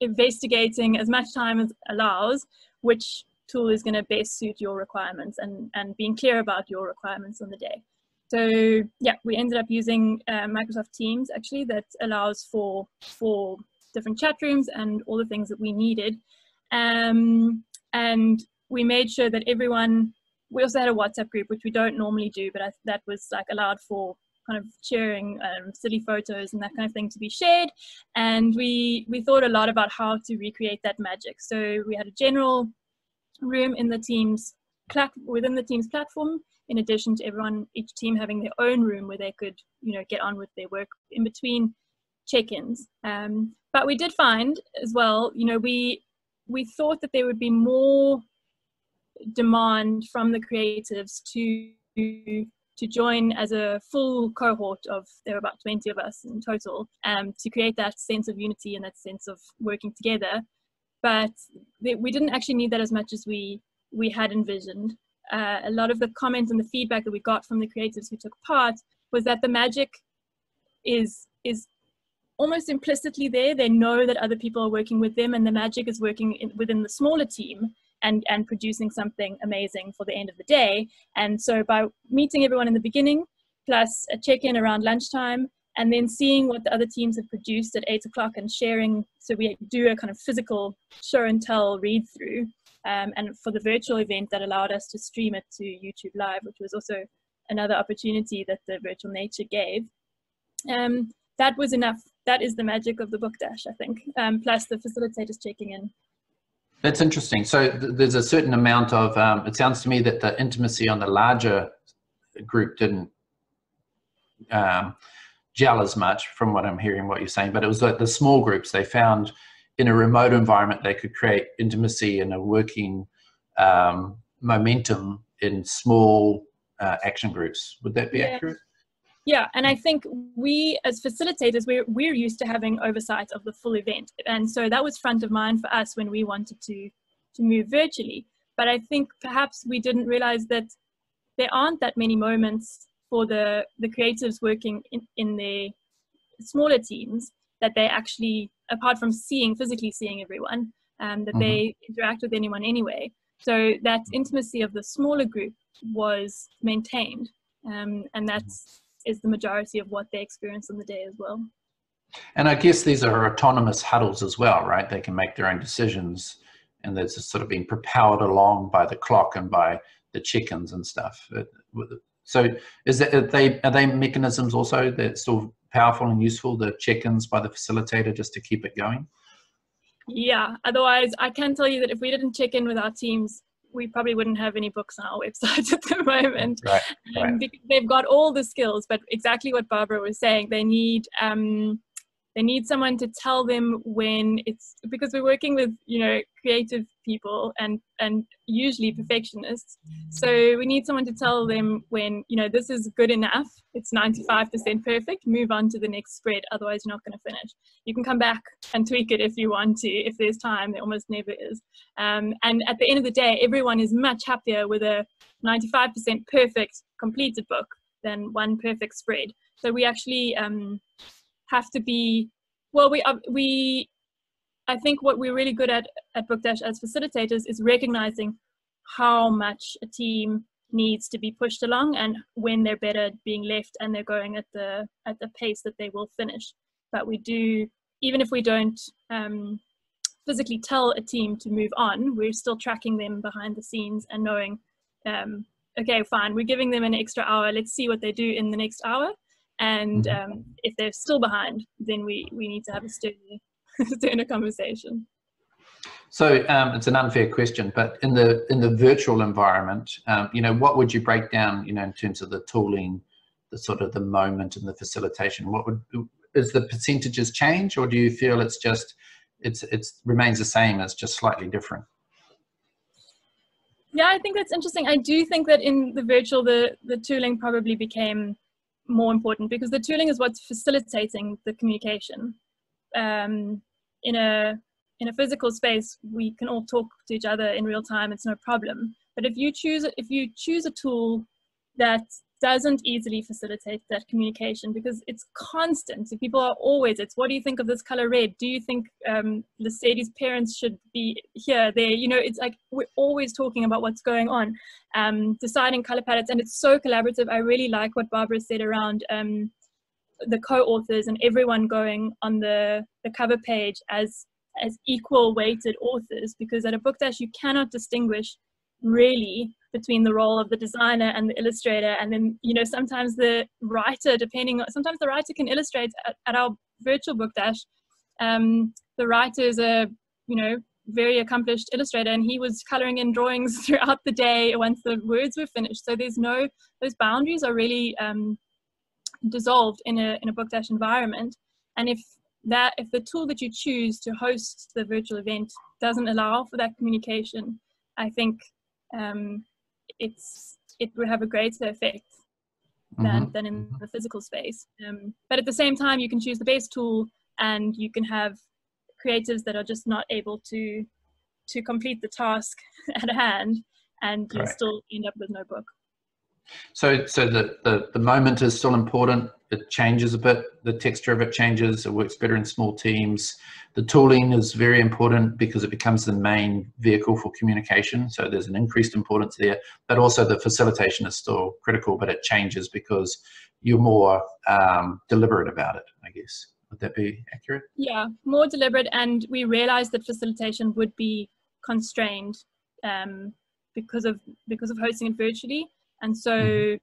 Speaker 2: investigating as much time as allows which tool is going to best suit your requirements and, and being clear about your requirements on the day. So yeah, we ended up using uh, Microsoft Teams actually that allows for for different chat rooms and all the things that we needed. Um, and we made sure that everyone, we also had a WhatsApp group, which we don't normally do, but I, that was like allowed for kind of sharing um, silly photos and that kind of thing to be shared. And we, we thought a lot about how to recreate that magic. So we had a general room in the team's within the team's platform in addition to everyone each team having their own room where they could you know get on with their work in between check-ins um, but we did find as well you know we we thought that there would be more demand from the creatives to to join as a full cohort of there were about 20 of us in total um, to create that sense of unity and that sense of working together but we didn't actually need that as much as we we had envisioned. Uh, a lot of the comments and the feedback that we got from the creatives who took part was that the magic is is almost implicitly there. They know that other people are working with them, and the magic is working in, within the smaller team and and producing something amazing for the end of the day. And so by meeting everyone in the beginning, plus a check-in around lunchtime, and then seeing what the other teams have produced at eight o'clock and sharing. So we do a kind of physical show and tell read through. Um, and for the virtual event that allowed us to stream it to YouTube Live, which was also another opportunity that the virtual nature gave. Um, that was enough. That is the magic of the book dash, I think. Um, plus the facilitators checking in.
Speaker 1: That's interesting. So th there's a certain amount of. Um, it sounds to me that the intimacy on the larger group didn't um, gel as much from what I'm hearing what you're saying, but it was like the small groups they found in a remote environment they could create intimacy and a working um, momentum in small uh, action groups. Would that be
Speaker 2: Yeah.
Speaker 1: accurate?
Speaker 2: Yeah, and I think we as facilitators, we're, we're used to having oversight of the full event. And so that was front of mind for us when we wanted to, to move virtually. But I think perhaps we didn't realize that there aren't that many moments for the, the creatives working in, in their smaller teams that they actually, apart from seeing, physically seeing everyone, um, that they interact with anyone anyway. So that intimacy of the smaller group was maintained. Um, and that's is the majority of what they experience on the day as well.
Speaker 1: And I guess these are autonomous huddles as well, right? They can make their own decisions and they're just sort of being propelled along by the clock and by the check-ins and stuff. So is that are they are they mechanisms also that still powerful and useful? The check-ins by the facilitator just to keep it going.
Speaker 2: Yeah. Otherwise, I can tell you that if we didn't check in with our teams, we probably wouldn't have any books on our [LAUGHS] website at the moment
Speaker 1: right, right.
Speaker 2: Um, because they've got all the skills but exactly what barbara was saying they need um, they need someone to tell them when it's because we're working with you know creative people and and usually perfectionists. So we need someone to tell them when you know this is good enough it's 95% perfect move on to the next spread otherwise you're not going to finish. You can come back and tweak it if you want to if there's time there almost never is. Um, and at the end of the day everyone is much happier with a 95% perfect completed book than one perfect spread. So we actually um, have to be well we uh, we i think what we're really good at at book dash as facilitators is recognizing how much a team needs to be pushed along and when they're better being left and they're going at the at the pace that they will finish. But we do even if we don't um, physically tell a team to move on we're still tracking them behind the scenes and knowing um, okay fine we're giving them an extra hour. Let's see what they do in the next hour and mm-hmm. um, if they're still behind then we we need to have a stern, [LAUGHS] stern conversation.
Speaker 1: So um, it's an unfair question but in the in the virtual environment um, you know what would you break down you know in terms of the tooling the sort of the moment and the facilitation? What would is the percentages change or do you feel it's just it's it's remains the same it's just slightly different?
Speaker 2: Yeah i think that's interesting. I do think that in the virtual the the tooling probably became more important because the tooling is what's facilitating the communication. Um, in a in a physical space, we can all talk to each other in real time. It's no problem. But if you choose if you choose a tool that doesn't easily facilitate that communication because it's constant. So people are always, it's what do you think of this color red? Do you think um, Sadie's parents should be here, there? You know, it's like we're always talking about what's going on, um, deciding color palettes, and it's so collaborative. I really like what Barbara said around um, the co-authors and everyone going on the, the cover page as as equal weighted authors because at a book dash you cannot distinguish really between the role of the designer and the illustrator. And then you know sometimes the writer depending on sometimes the writer can illustrate at, at our virtual book dash. Um, the writer is a you know very accomplished illustrator and he was coloring in drawings [LAUGHS] throughout the day once the words were finished. So there's no those boundaries are really um, dissolved in a in a book dash environment. And if that if the tool that you choose to host the virtual event doesn't allow for that communication i think um, it's it will have a greater effect than, mm-hmm. than in the physical space. Um, but at the same time, you can choose the base tool and you can have creatives that are just not able to to complete the task [LAUGHS] at hand and you still end up with no book.
Speaker 1: So, so the, the, the moment is still important. It changes a bit. The texture of it changes. It works better in small teams. The tooling is very important because it becomes the main vehicle for communication. So there's an increased importance there, but also the facilitation is still critical, but it changes because you're more um, deliberate about it, I guess. Would that be accurate?
Speaker 2: Yeah, more deliberate. And we realized that facilitation would be constrained um, because of because of hosting it virtually and so mm-hmm.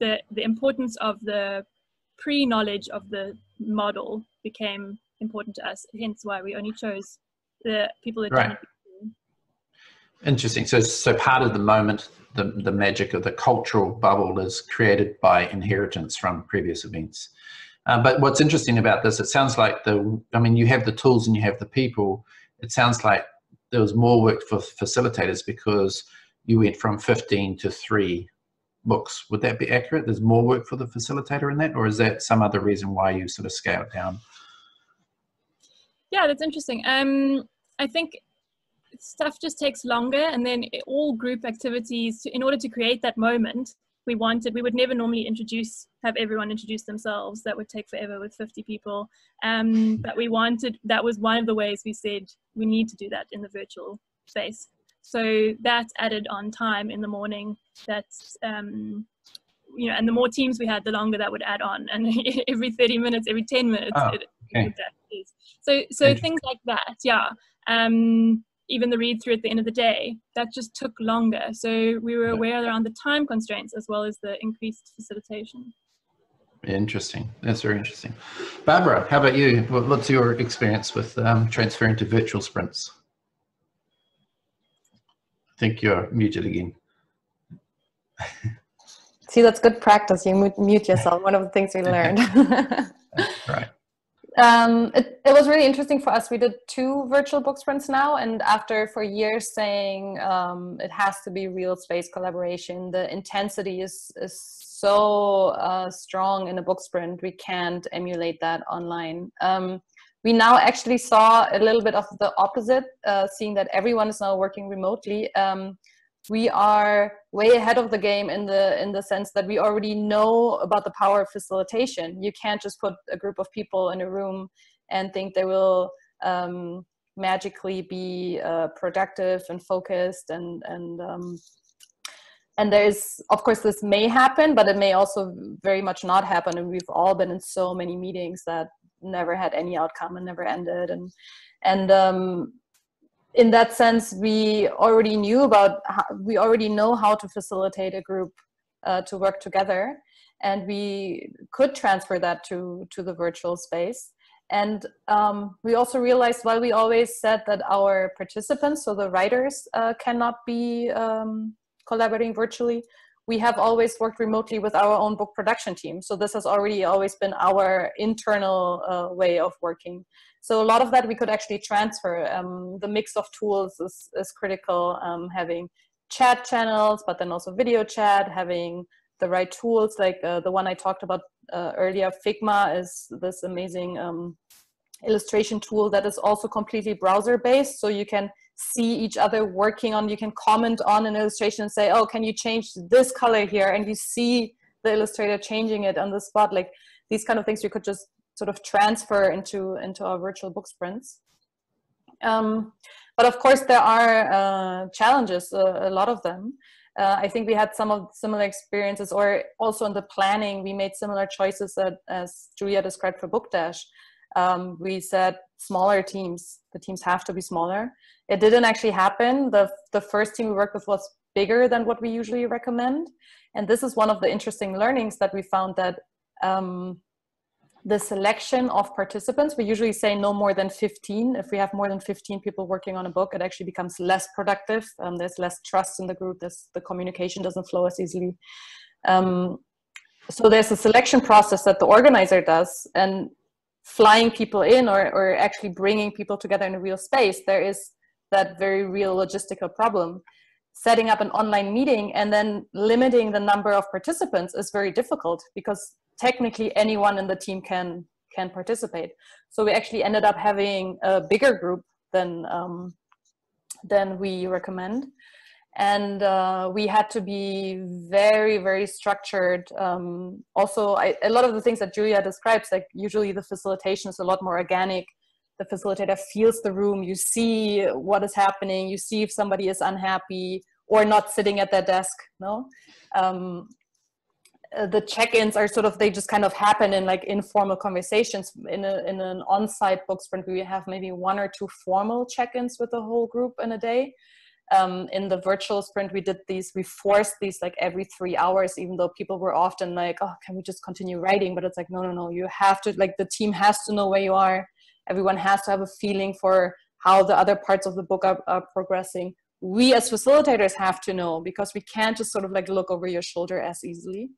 Speaker 2: the the importance of the pre-knowledge of the model became important to us hence why we only chose the people that right.
Speaker 1: Interesting. So, so part of the moment, the, the magic of the cultural bubble is created by inheritance from previous events. Uh, but what's interesting about this, it sounds like the, I mean, you have the tools and you have the people. It sounds like there was more work for facilitators because you went from 15 to three books. Would that be accurate? There's more work for the facilitator in that, or is that some other reason why you sort of scaled down?
Speaker 2: Yeah, that's interesting. Um, I think stuff just takes longer, and then all group activities, in order to create that moment, we wanted, we would never normally introduce, have everyone introduce themselves. That would take forever with 50 people. Um, [LAUGHS] but we wanted, that was one of the ways we said we need to do that in the virtual space. So that added on time in the morning. That's um, you know, and the more teams we had, the longer that would add on. And [LAUGHS] every 30 minutes, every 10 minutes, oh, it,
Speaker 1: okay.
Speaker 2: so so things like that, yeah. Um, even the read through at the end of the day, that just took longer. So we were aware around the time constraints as well as the increased facilitation.
Speaker 1: Interesting. That's very interesting. Barbara, how about you? What's your experience with um, transferring to virtual sprints? Think you're muted again.
Speaker 3: See, that's good practice. You mute yourself. One of the things we learned.
Speaker 1: right [LAUGHS]
Speaker 3: um, it, it was really interesting for us. We did two virtual book sprints now, and after for years saying um, it has to be real space collaboration, the intensity is is so uh, strong in a book sprint. We can't emulate that online. Um, we now actually saw a little bit of the opposite, uh, seeing that everyone is now working remotely. Um, we are way ahead of the game in the in the sense that we already know about the power of facilitation you can't just put a group of people in a room and think they will um, magically be uh, productive and focused and and um, and there's of course this may happen but it may also very much not happen and we've all been in so many meetings that never had any outcome and never ended and and um, in that sense, we already knew about, how, we already know how to facilitate a group uh, to work together. And we could transfer that to, to the virtual space. And um, we also realized while we always said that our participants, so the writers, uh, cannot be um, collaborating virtually, we have always worked remotely with our own book production team. So this has already always been our internal uh, way of working. So a lot of that we could actually transfer. Um, the mix of tools is, is critical, um, having chat channels, but then also video chat, having the right tools, like uh, the one I talked about uh, earlier, Figma is this amazing um, illustration tool that is also completely browser based. So you can see each other working on, you can comment on an illustration and say, oh, can you change this color here? And you see the illustrator changing it on the spot. Like these kind of things you could just sort of transfer into, into our virtual book sprints. Um, but of course there are uh, challenges, uh, a lot of them. Uh, I think we had some of similar experiences or also in the planning, we made similar choices that, as Julia described for Book Dash. Um, we said smaller teams, the teams have to be smaller. It didn't actually happen. The, the first team we worked with was bigger than what we usually recommend. And this is one of the interesting learnings that we found that um, the selection of participants, we usually say no more than 15. If we have more than 15 people working on a book, it actually becomes less productive. Um, there's less trust in the group. There's, the communication doesn't flow as easily. Um, so there's a selection process that the organizer does. And flying people in or, or actually bringing people together in a real space, there is that very real logistical problem. Setting up an online meeting and then limiting the number of participants is very difficult because technically anyone in the team can can participate. So we actually ended up having a bigger group than um, than we recommend and uh, we had to be very very structured um, also I, a lot of the things that julia describes like usually the facilitation is a lot more organic. The facilitator feels the room. You see what is happening. You see if somebody is unhappy or not sitting at their desk no? Um, uh, the check-ins are sort of they just kind of happen in like informal conversations. In a in an on-site book sprint we have maybe one or two formal check-ins with the whole group in a day um, in the virtual sprint we did these we forced these like every three hours even though people were often like oh can we just continue writing? But it's like no no no you have to like the team has to know where you are. Everyone has to have a feeling for how the other parts of the book are, are progressing. We as facilitators have to know because we can't just sort of like look over your shoulder as easily.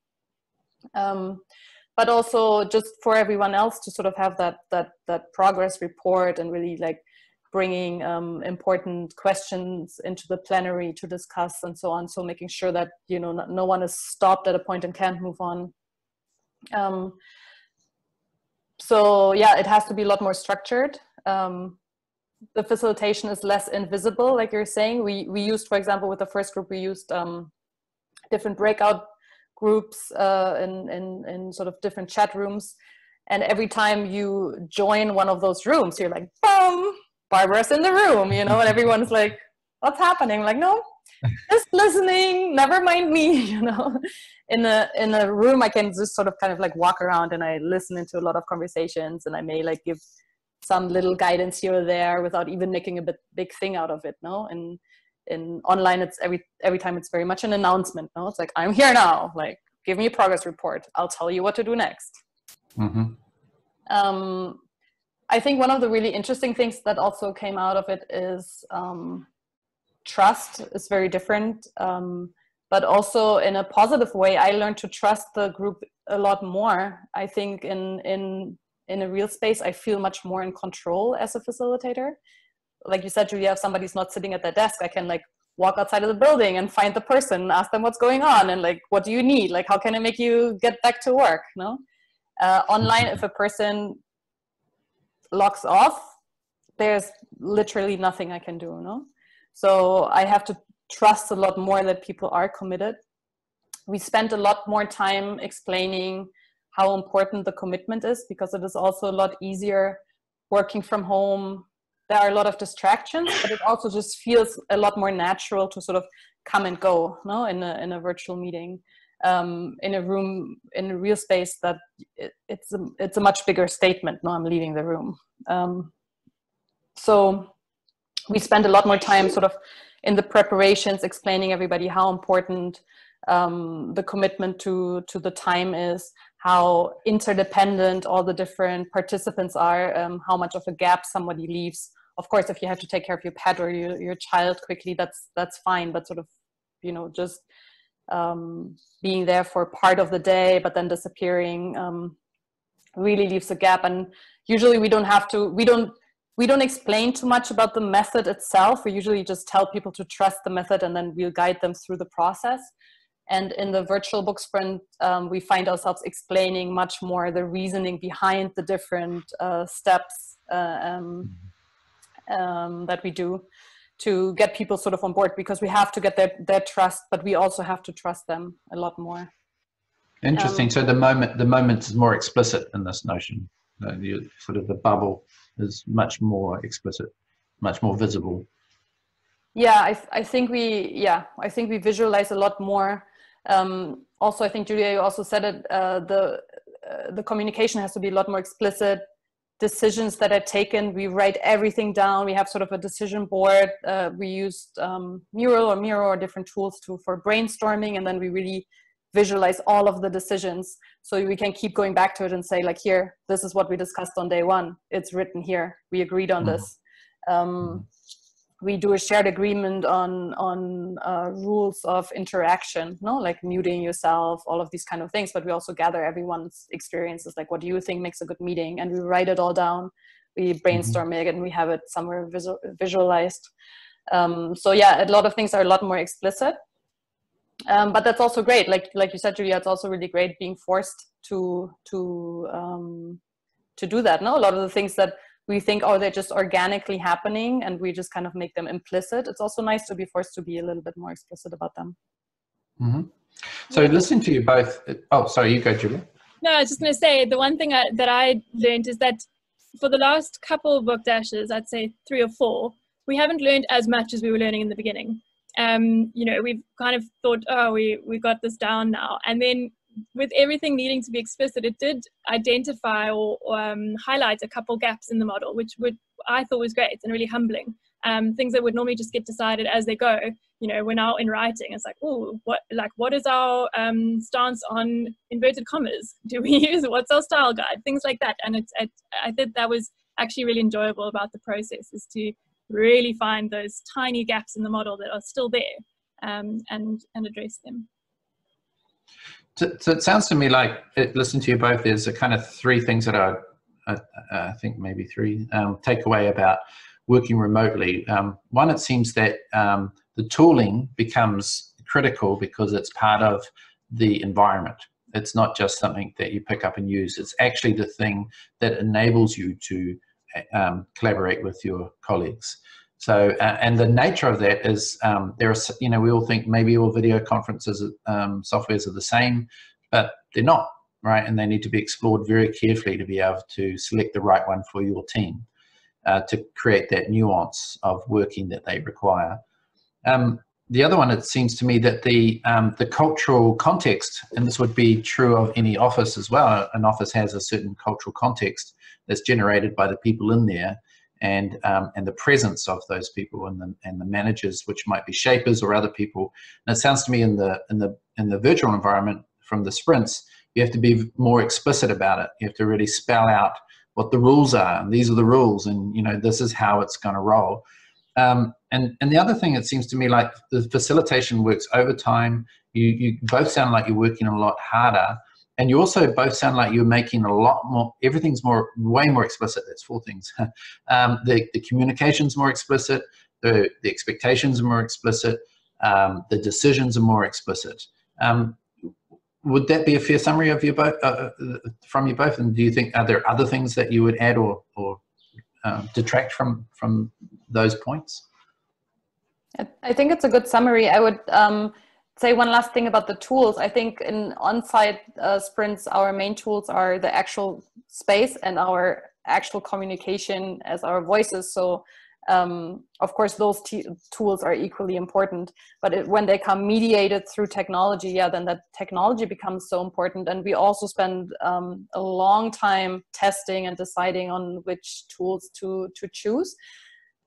Speaker 3: Um, but also just for everyone else to sort of have that that that progress report and really like bringing um, important questions into the plenary to discuss and so on. So making sure that you know no, one is stopped at a point and can't move on. Um, so yeah, it has to be a lot more structured. Um, the facilitation is less invisible, like you're saying. We we used, for example, with the first group, we used um, different breakout groups uh, in, in in sort of different chat rooms. And every time you join one of those rooms, you're like, boom, Barbara's in the room, you know, and everyone's like, what's happening? I'm like, no, just listening, never mind me, [LAUGHS] you know. In a in a room I can just sort of kind of like walk around and I listen into a lot of conversations and I may like give some little guidance here or there without even making a bit, big thing out of it no and in online it's every every time it's very much an announcement no it's like i'm here now like give me a progress report i'll tell you what to do next mm-hmm. um, i think one of the really interesting things that also came out of it is um, trust is very different um, but also in a positive way i learned to trust the group a lot more. I think in in in a real space i feel much more in control as a facilitator. Like you said julia if somebody's not sitting at their desk i can like walk outside of the building and find the person ask them what's going on and like what do you need? Like how can i make you get back to work no uh, online if a person locks off there's literally nothing i can do no so i have to trust a lot more that people are committed. We spent a lot more time explaining how important the commitment is because it is also a lot easier working from home. There are a lot of distractions but it also just feels a lot more natural to sort of come and go no in a, in a virtual meeting um, in a room in a real space that it, it's a, it's a much bigger statement no i'm leaving the room um, so we spend a lot more time sort of in the preparations explaining everybody how important um, the commitment to to the time is how interdependent all the different participants are, um, how much of a gap somebody leaves. Of course, if you have to take care of your pet or your, your child quickly, that's that's fine. But sort of, you know, just um, being there for part of the day, but then disappearing, um, really leaves a gap. And usually, we don't have to. We don't. We don't explain too much about the method itself. We usually just tell people to trust the method, and then we'll guide them through the process. And in the virtual book sprint, um, we find ourselves explaining much more the reasoning behind the different uh, steps uh, um, um, that we do to get people sort of on board because we have to get their, their trust, but we also have to trust them a lot more.
Speaker 1: Interesting. Um, so the moment the moment is more explicit in this notion. the, sort of the bubble is much more explicit, much more visible.
Speaker 3: Yeah, I, I think we yeah I think we visualize a lot more um, also, I think Julia, you also said it. Uh, the uh, the communication has to be a lot more explicit. Decisions that are taken, we write everything down. We have sort of a decision board. Uh, we used um, Mural or Miro or different tools to for brainstorming, and then we really visualize all of the decisions so we can keep going back to it and say like here this is what we discussed on day one it's written here we agreed on mm-hmm. this um, we do a shared agreement on on uh, rules of interaction no? Like muting yourself all of these kind of things but we also gather everyone's experiences like what do you think makes a good meeting? And we write it all down. We brainstorm mm-hmm. it and we have it somewhere visual, visualized. Um, so yeah a lot of things are a lot more explicit. Um, but that's also great. Like like you said julia it's also really great being forced to to um, to do that no? A lot of the things that we think oh they're just organically happening and we just kind of make them implicit. It's also nice to be forced to be a little bit more explicit about them.
Speaker 1: Mm-hmm. so yeah. listening to you both. Oh sorry you go julia.
Speaker 2: No i was just going to say the one thing I, that i learned is that for the last couple of book dashes i'd say three or four we haven't learned as much as we were learning in the beginning. Um, you know we've kind of thought oh we we got this down now. And then with everything needing to be explicit, it did identify or, um, highlight a couple gaps in the model, which would I thought was great and really humbling. Um, things that would normally just get decided as they go. You know, we're now in writing. It's like, oh, what like what is our um, stance on inverted commas? [LAUGHS] Do we use what's our style guide? Things like that. And it's it, I think that was actually really enjoyable about the process is to really find those tiny gaps in the model that are still there um, and and address them.
Speaker 1: So, it sounds to me like, it, listening to you both, there's a kind of three things that are, uh, I think maybe three, um, take away about working remotely. Um, one, it seems that um, the tooling becomes critical because it's part of the environment. It's not just something that you pick up and use. It's actually the thing that enables you to um, collaborate with your colleagues. So, uh, and the nature of that is um, there are, you know, we all think maybe all video conferences um, softwares are the same, but they're not, right? And they need to be explored very carefully to be able to select the right one for your team uh, to create that nuance of working that they require. Um, the other one, it seems to me that the um, the cultural context, and this would be true of any office as well. An office has a certain cultural context that's generated by the people in there, and um, and the presence of those people and the and the managers, which might be shapers or other people. And it sounds to me in the in the in the virtual environment from the sprints, you have to be more explicit about it. You have to really spell out what the rules are. And these are the rules, and you know this is how it's going to roll. Um, and and the other thing, it seems to me like the facilitation works over time. You you both sound like you're working a lot harder, and you also both sound like you're making a lot more. Everything's more way more explicit. That's four things. [LAUGHS] um, the the communication's more explicit. The the expectations are more explicit. Um, the decisions are more explicit. Um, would that be a fair summary of you both uh, uh, from you both? And do you think are there other things that you would add or or uh, detract from from those points?
Speaker 3: I think it's a good summary. I would um, say one last thing about the tools. I think in on-site uh, sprints, our main tools are the actual space and our actual communication as our voices. So um, of course those tools are equally important but it, when they come mediated through technology yeah then that technology becomes so important and we also spend um, a long time testing and deciding on which tools to to choose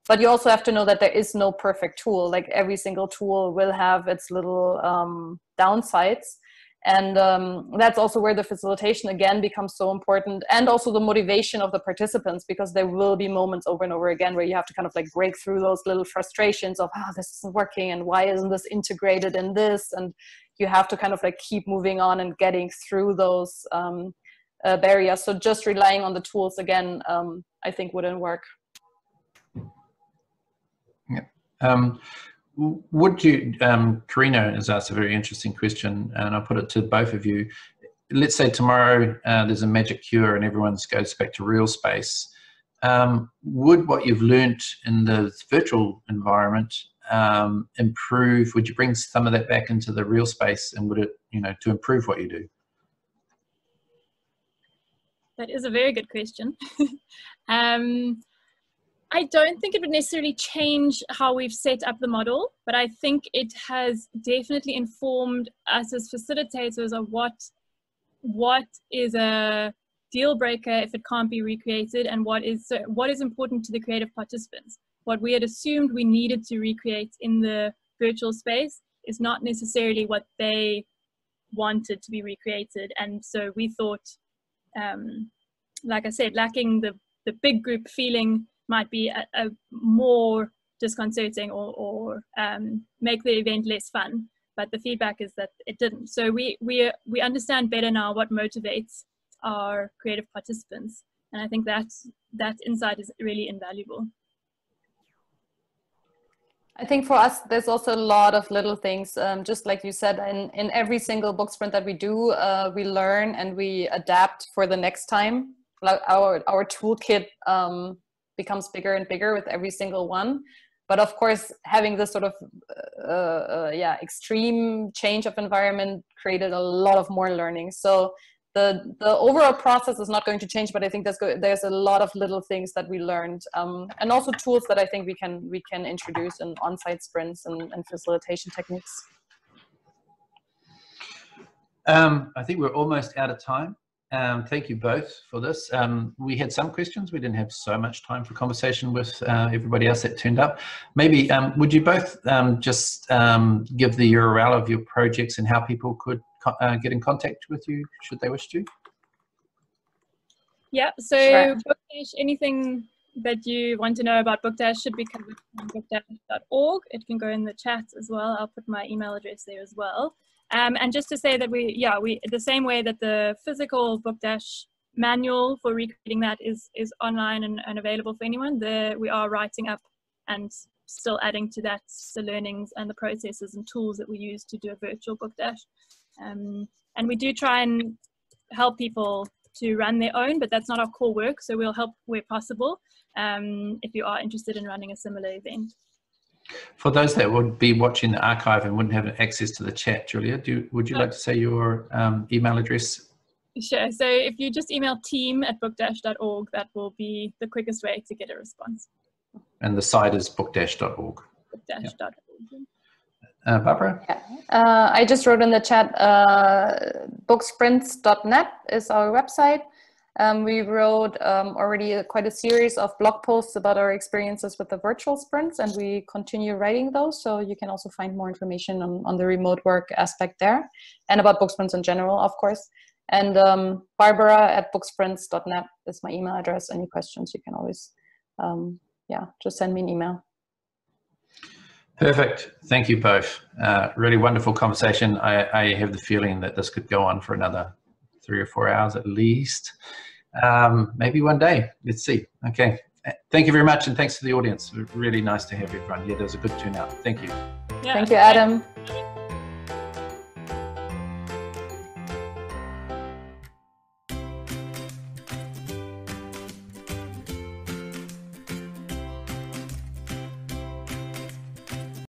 Speaker 3: but you also have to know that there is no perfect tool. Like every single tool will have its little um, downsides. And um, that's also where the facilitation again becomes so important. And also the motivation of the participants because there will be moments over and over again where you have to kind of like break through those little frustrations of oh this isn't working and why isn't this integrated in this? And you have to kind of like keep moving on and getting through those um, uh, barriers. So just relying on the tools again um, i think wouldn't work
Speaker 1: um, would you, um, Karina has asked a very interesting question, and I'll put it to both of you. Let's say tomorrow uh, there's a magic cure and everyone goes back to real space. Um, would what you've learned in the virtual environment um, improve? Would you bring some of that back into the real space, and would it, you know, to improve what you do?
Speaker 2: That is a very good question. [LAUGHS] um, I don't think it would necessarily change how we've set up the model, but I think it has definitely informed us as facilitators of what what is a deal breaker if it can't be recreated and what is what is important to the creative participants. What we had assumed we needed to recreate in the virtual space is not necessarily what they wanted to be recreated, and so we thought, um, like I said, lacking the the big group feeling might be a, a more disconcerting or, or um, make the event less fun. But the feedback is that it didn't. So we we we understand better now what motivates our creative participants, and I think that that insight is really invaluable.
Speaker 3: I think for us, there's also a lot of little things. Um, just like you said, in, in every single book sprint that we do, uh, we learn and we adapt for the next time. Like our our toolkit um, becomes bigger and bigger with every single one. But of course having this sort of uh, uh, yeah extreme change of environment created a lot of more learning. So the the overall process is not going to change but i think there's go- there's a lot of little things that we learned um, and also tools that i think we can we can introduce in on-site sprints and, and facilitation techniques.
Speaker 1: Um, i think we're almost out of time um, thank you both for this. Um, we had some questions. We didn't have so much time for conversation with uh, everybody else that turned up. Maybe um, would you both um, just um, give the URL of your projects and how people could uh, get in contact with you should they wish to?
Speaker 2: Yeah, so sure. Bookdash, anything that you want to know about Bookdash should be covered on bookdash.org. It can go in the chat as well. I'll put my email address there as well. Um, and just to say that we, yeah, we the same way that the physical Bookdash manual for recreating that is is online and, and available for anyone. The we are writing up and still adding to that the learnings and the processes and tools that we use to do a virtual Bookdash. Um, and we do try and help people to run their own, but that's not our core work. So we'll help where possible um, if you are interested in running a similar event.
Speaker 1: For those that would be watching the archive and wouldn't have access to the chat, Julia, do would you like to say your um, email address?
Speaker 2: Sure. So if you just email team at bookdash.org, that will be the quickest way to get a response.
Speaker 1: And the site is bookdash.org.
Speaker 2: Bookdash.org.
Speaker 1: Uh, Barbara?
Speaker 3: Yeah. Uh, I just wrote in the chat, uh, booksprints.net is our website. Um, we wrote um, already quite a series of blog posts about our experiences with the virtual sprints, and we continue writing those. So you can also find more information on, on the remote work aspect there, and about book sprints in general, of course. And um, Barbara at booksprints.net is my email address. Any questions, you can always, um, yeah, just send me an email.
Speaker 1: Perfect. Thank you both. Uh, really wonderful conversation. I, I, have the feeling that this could go on for another three or four hours at least. Um, maybe one day. Let's see. Okay. Thank you very much, and thanks to the audience. Really nice to have everyone here. There's a good turnout. Thank you.
Speaker 3: Yeah. Thank you, Adam.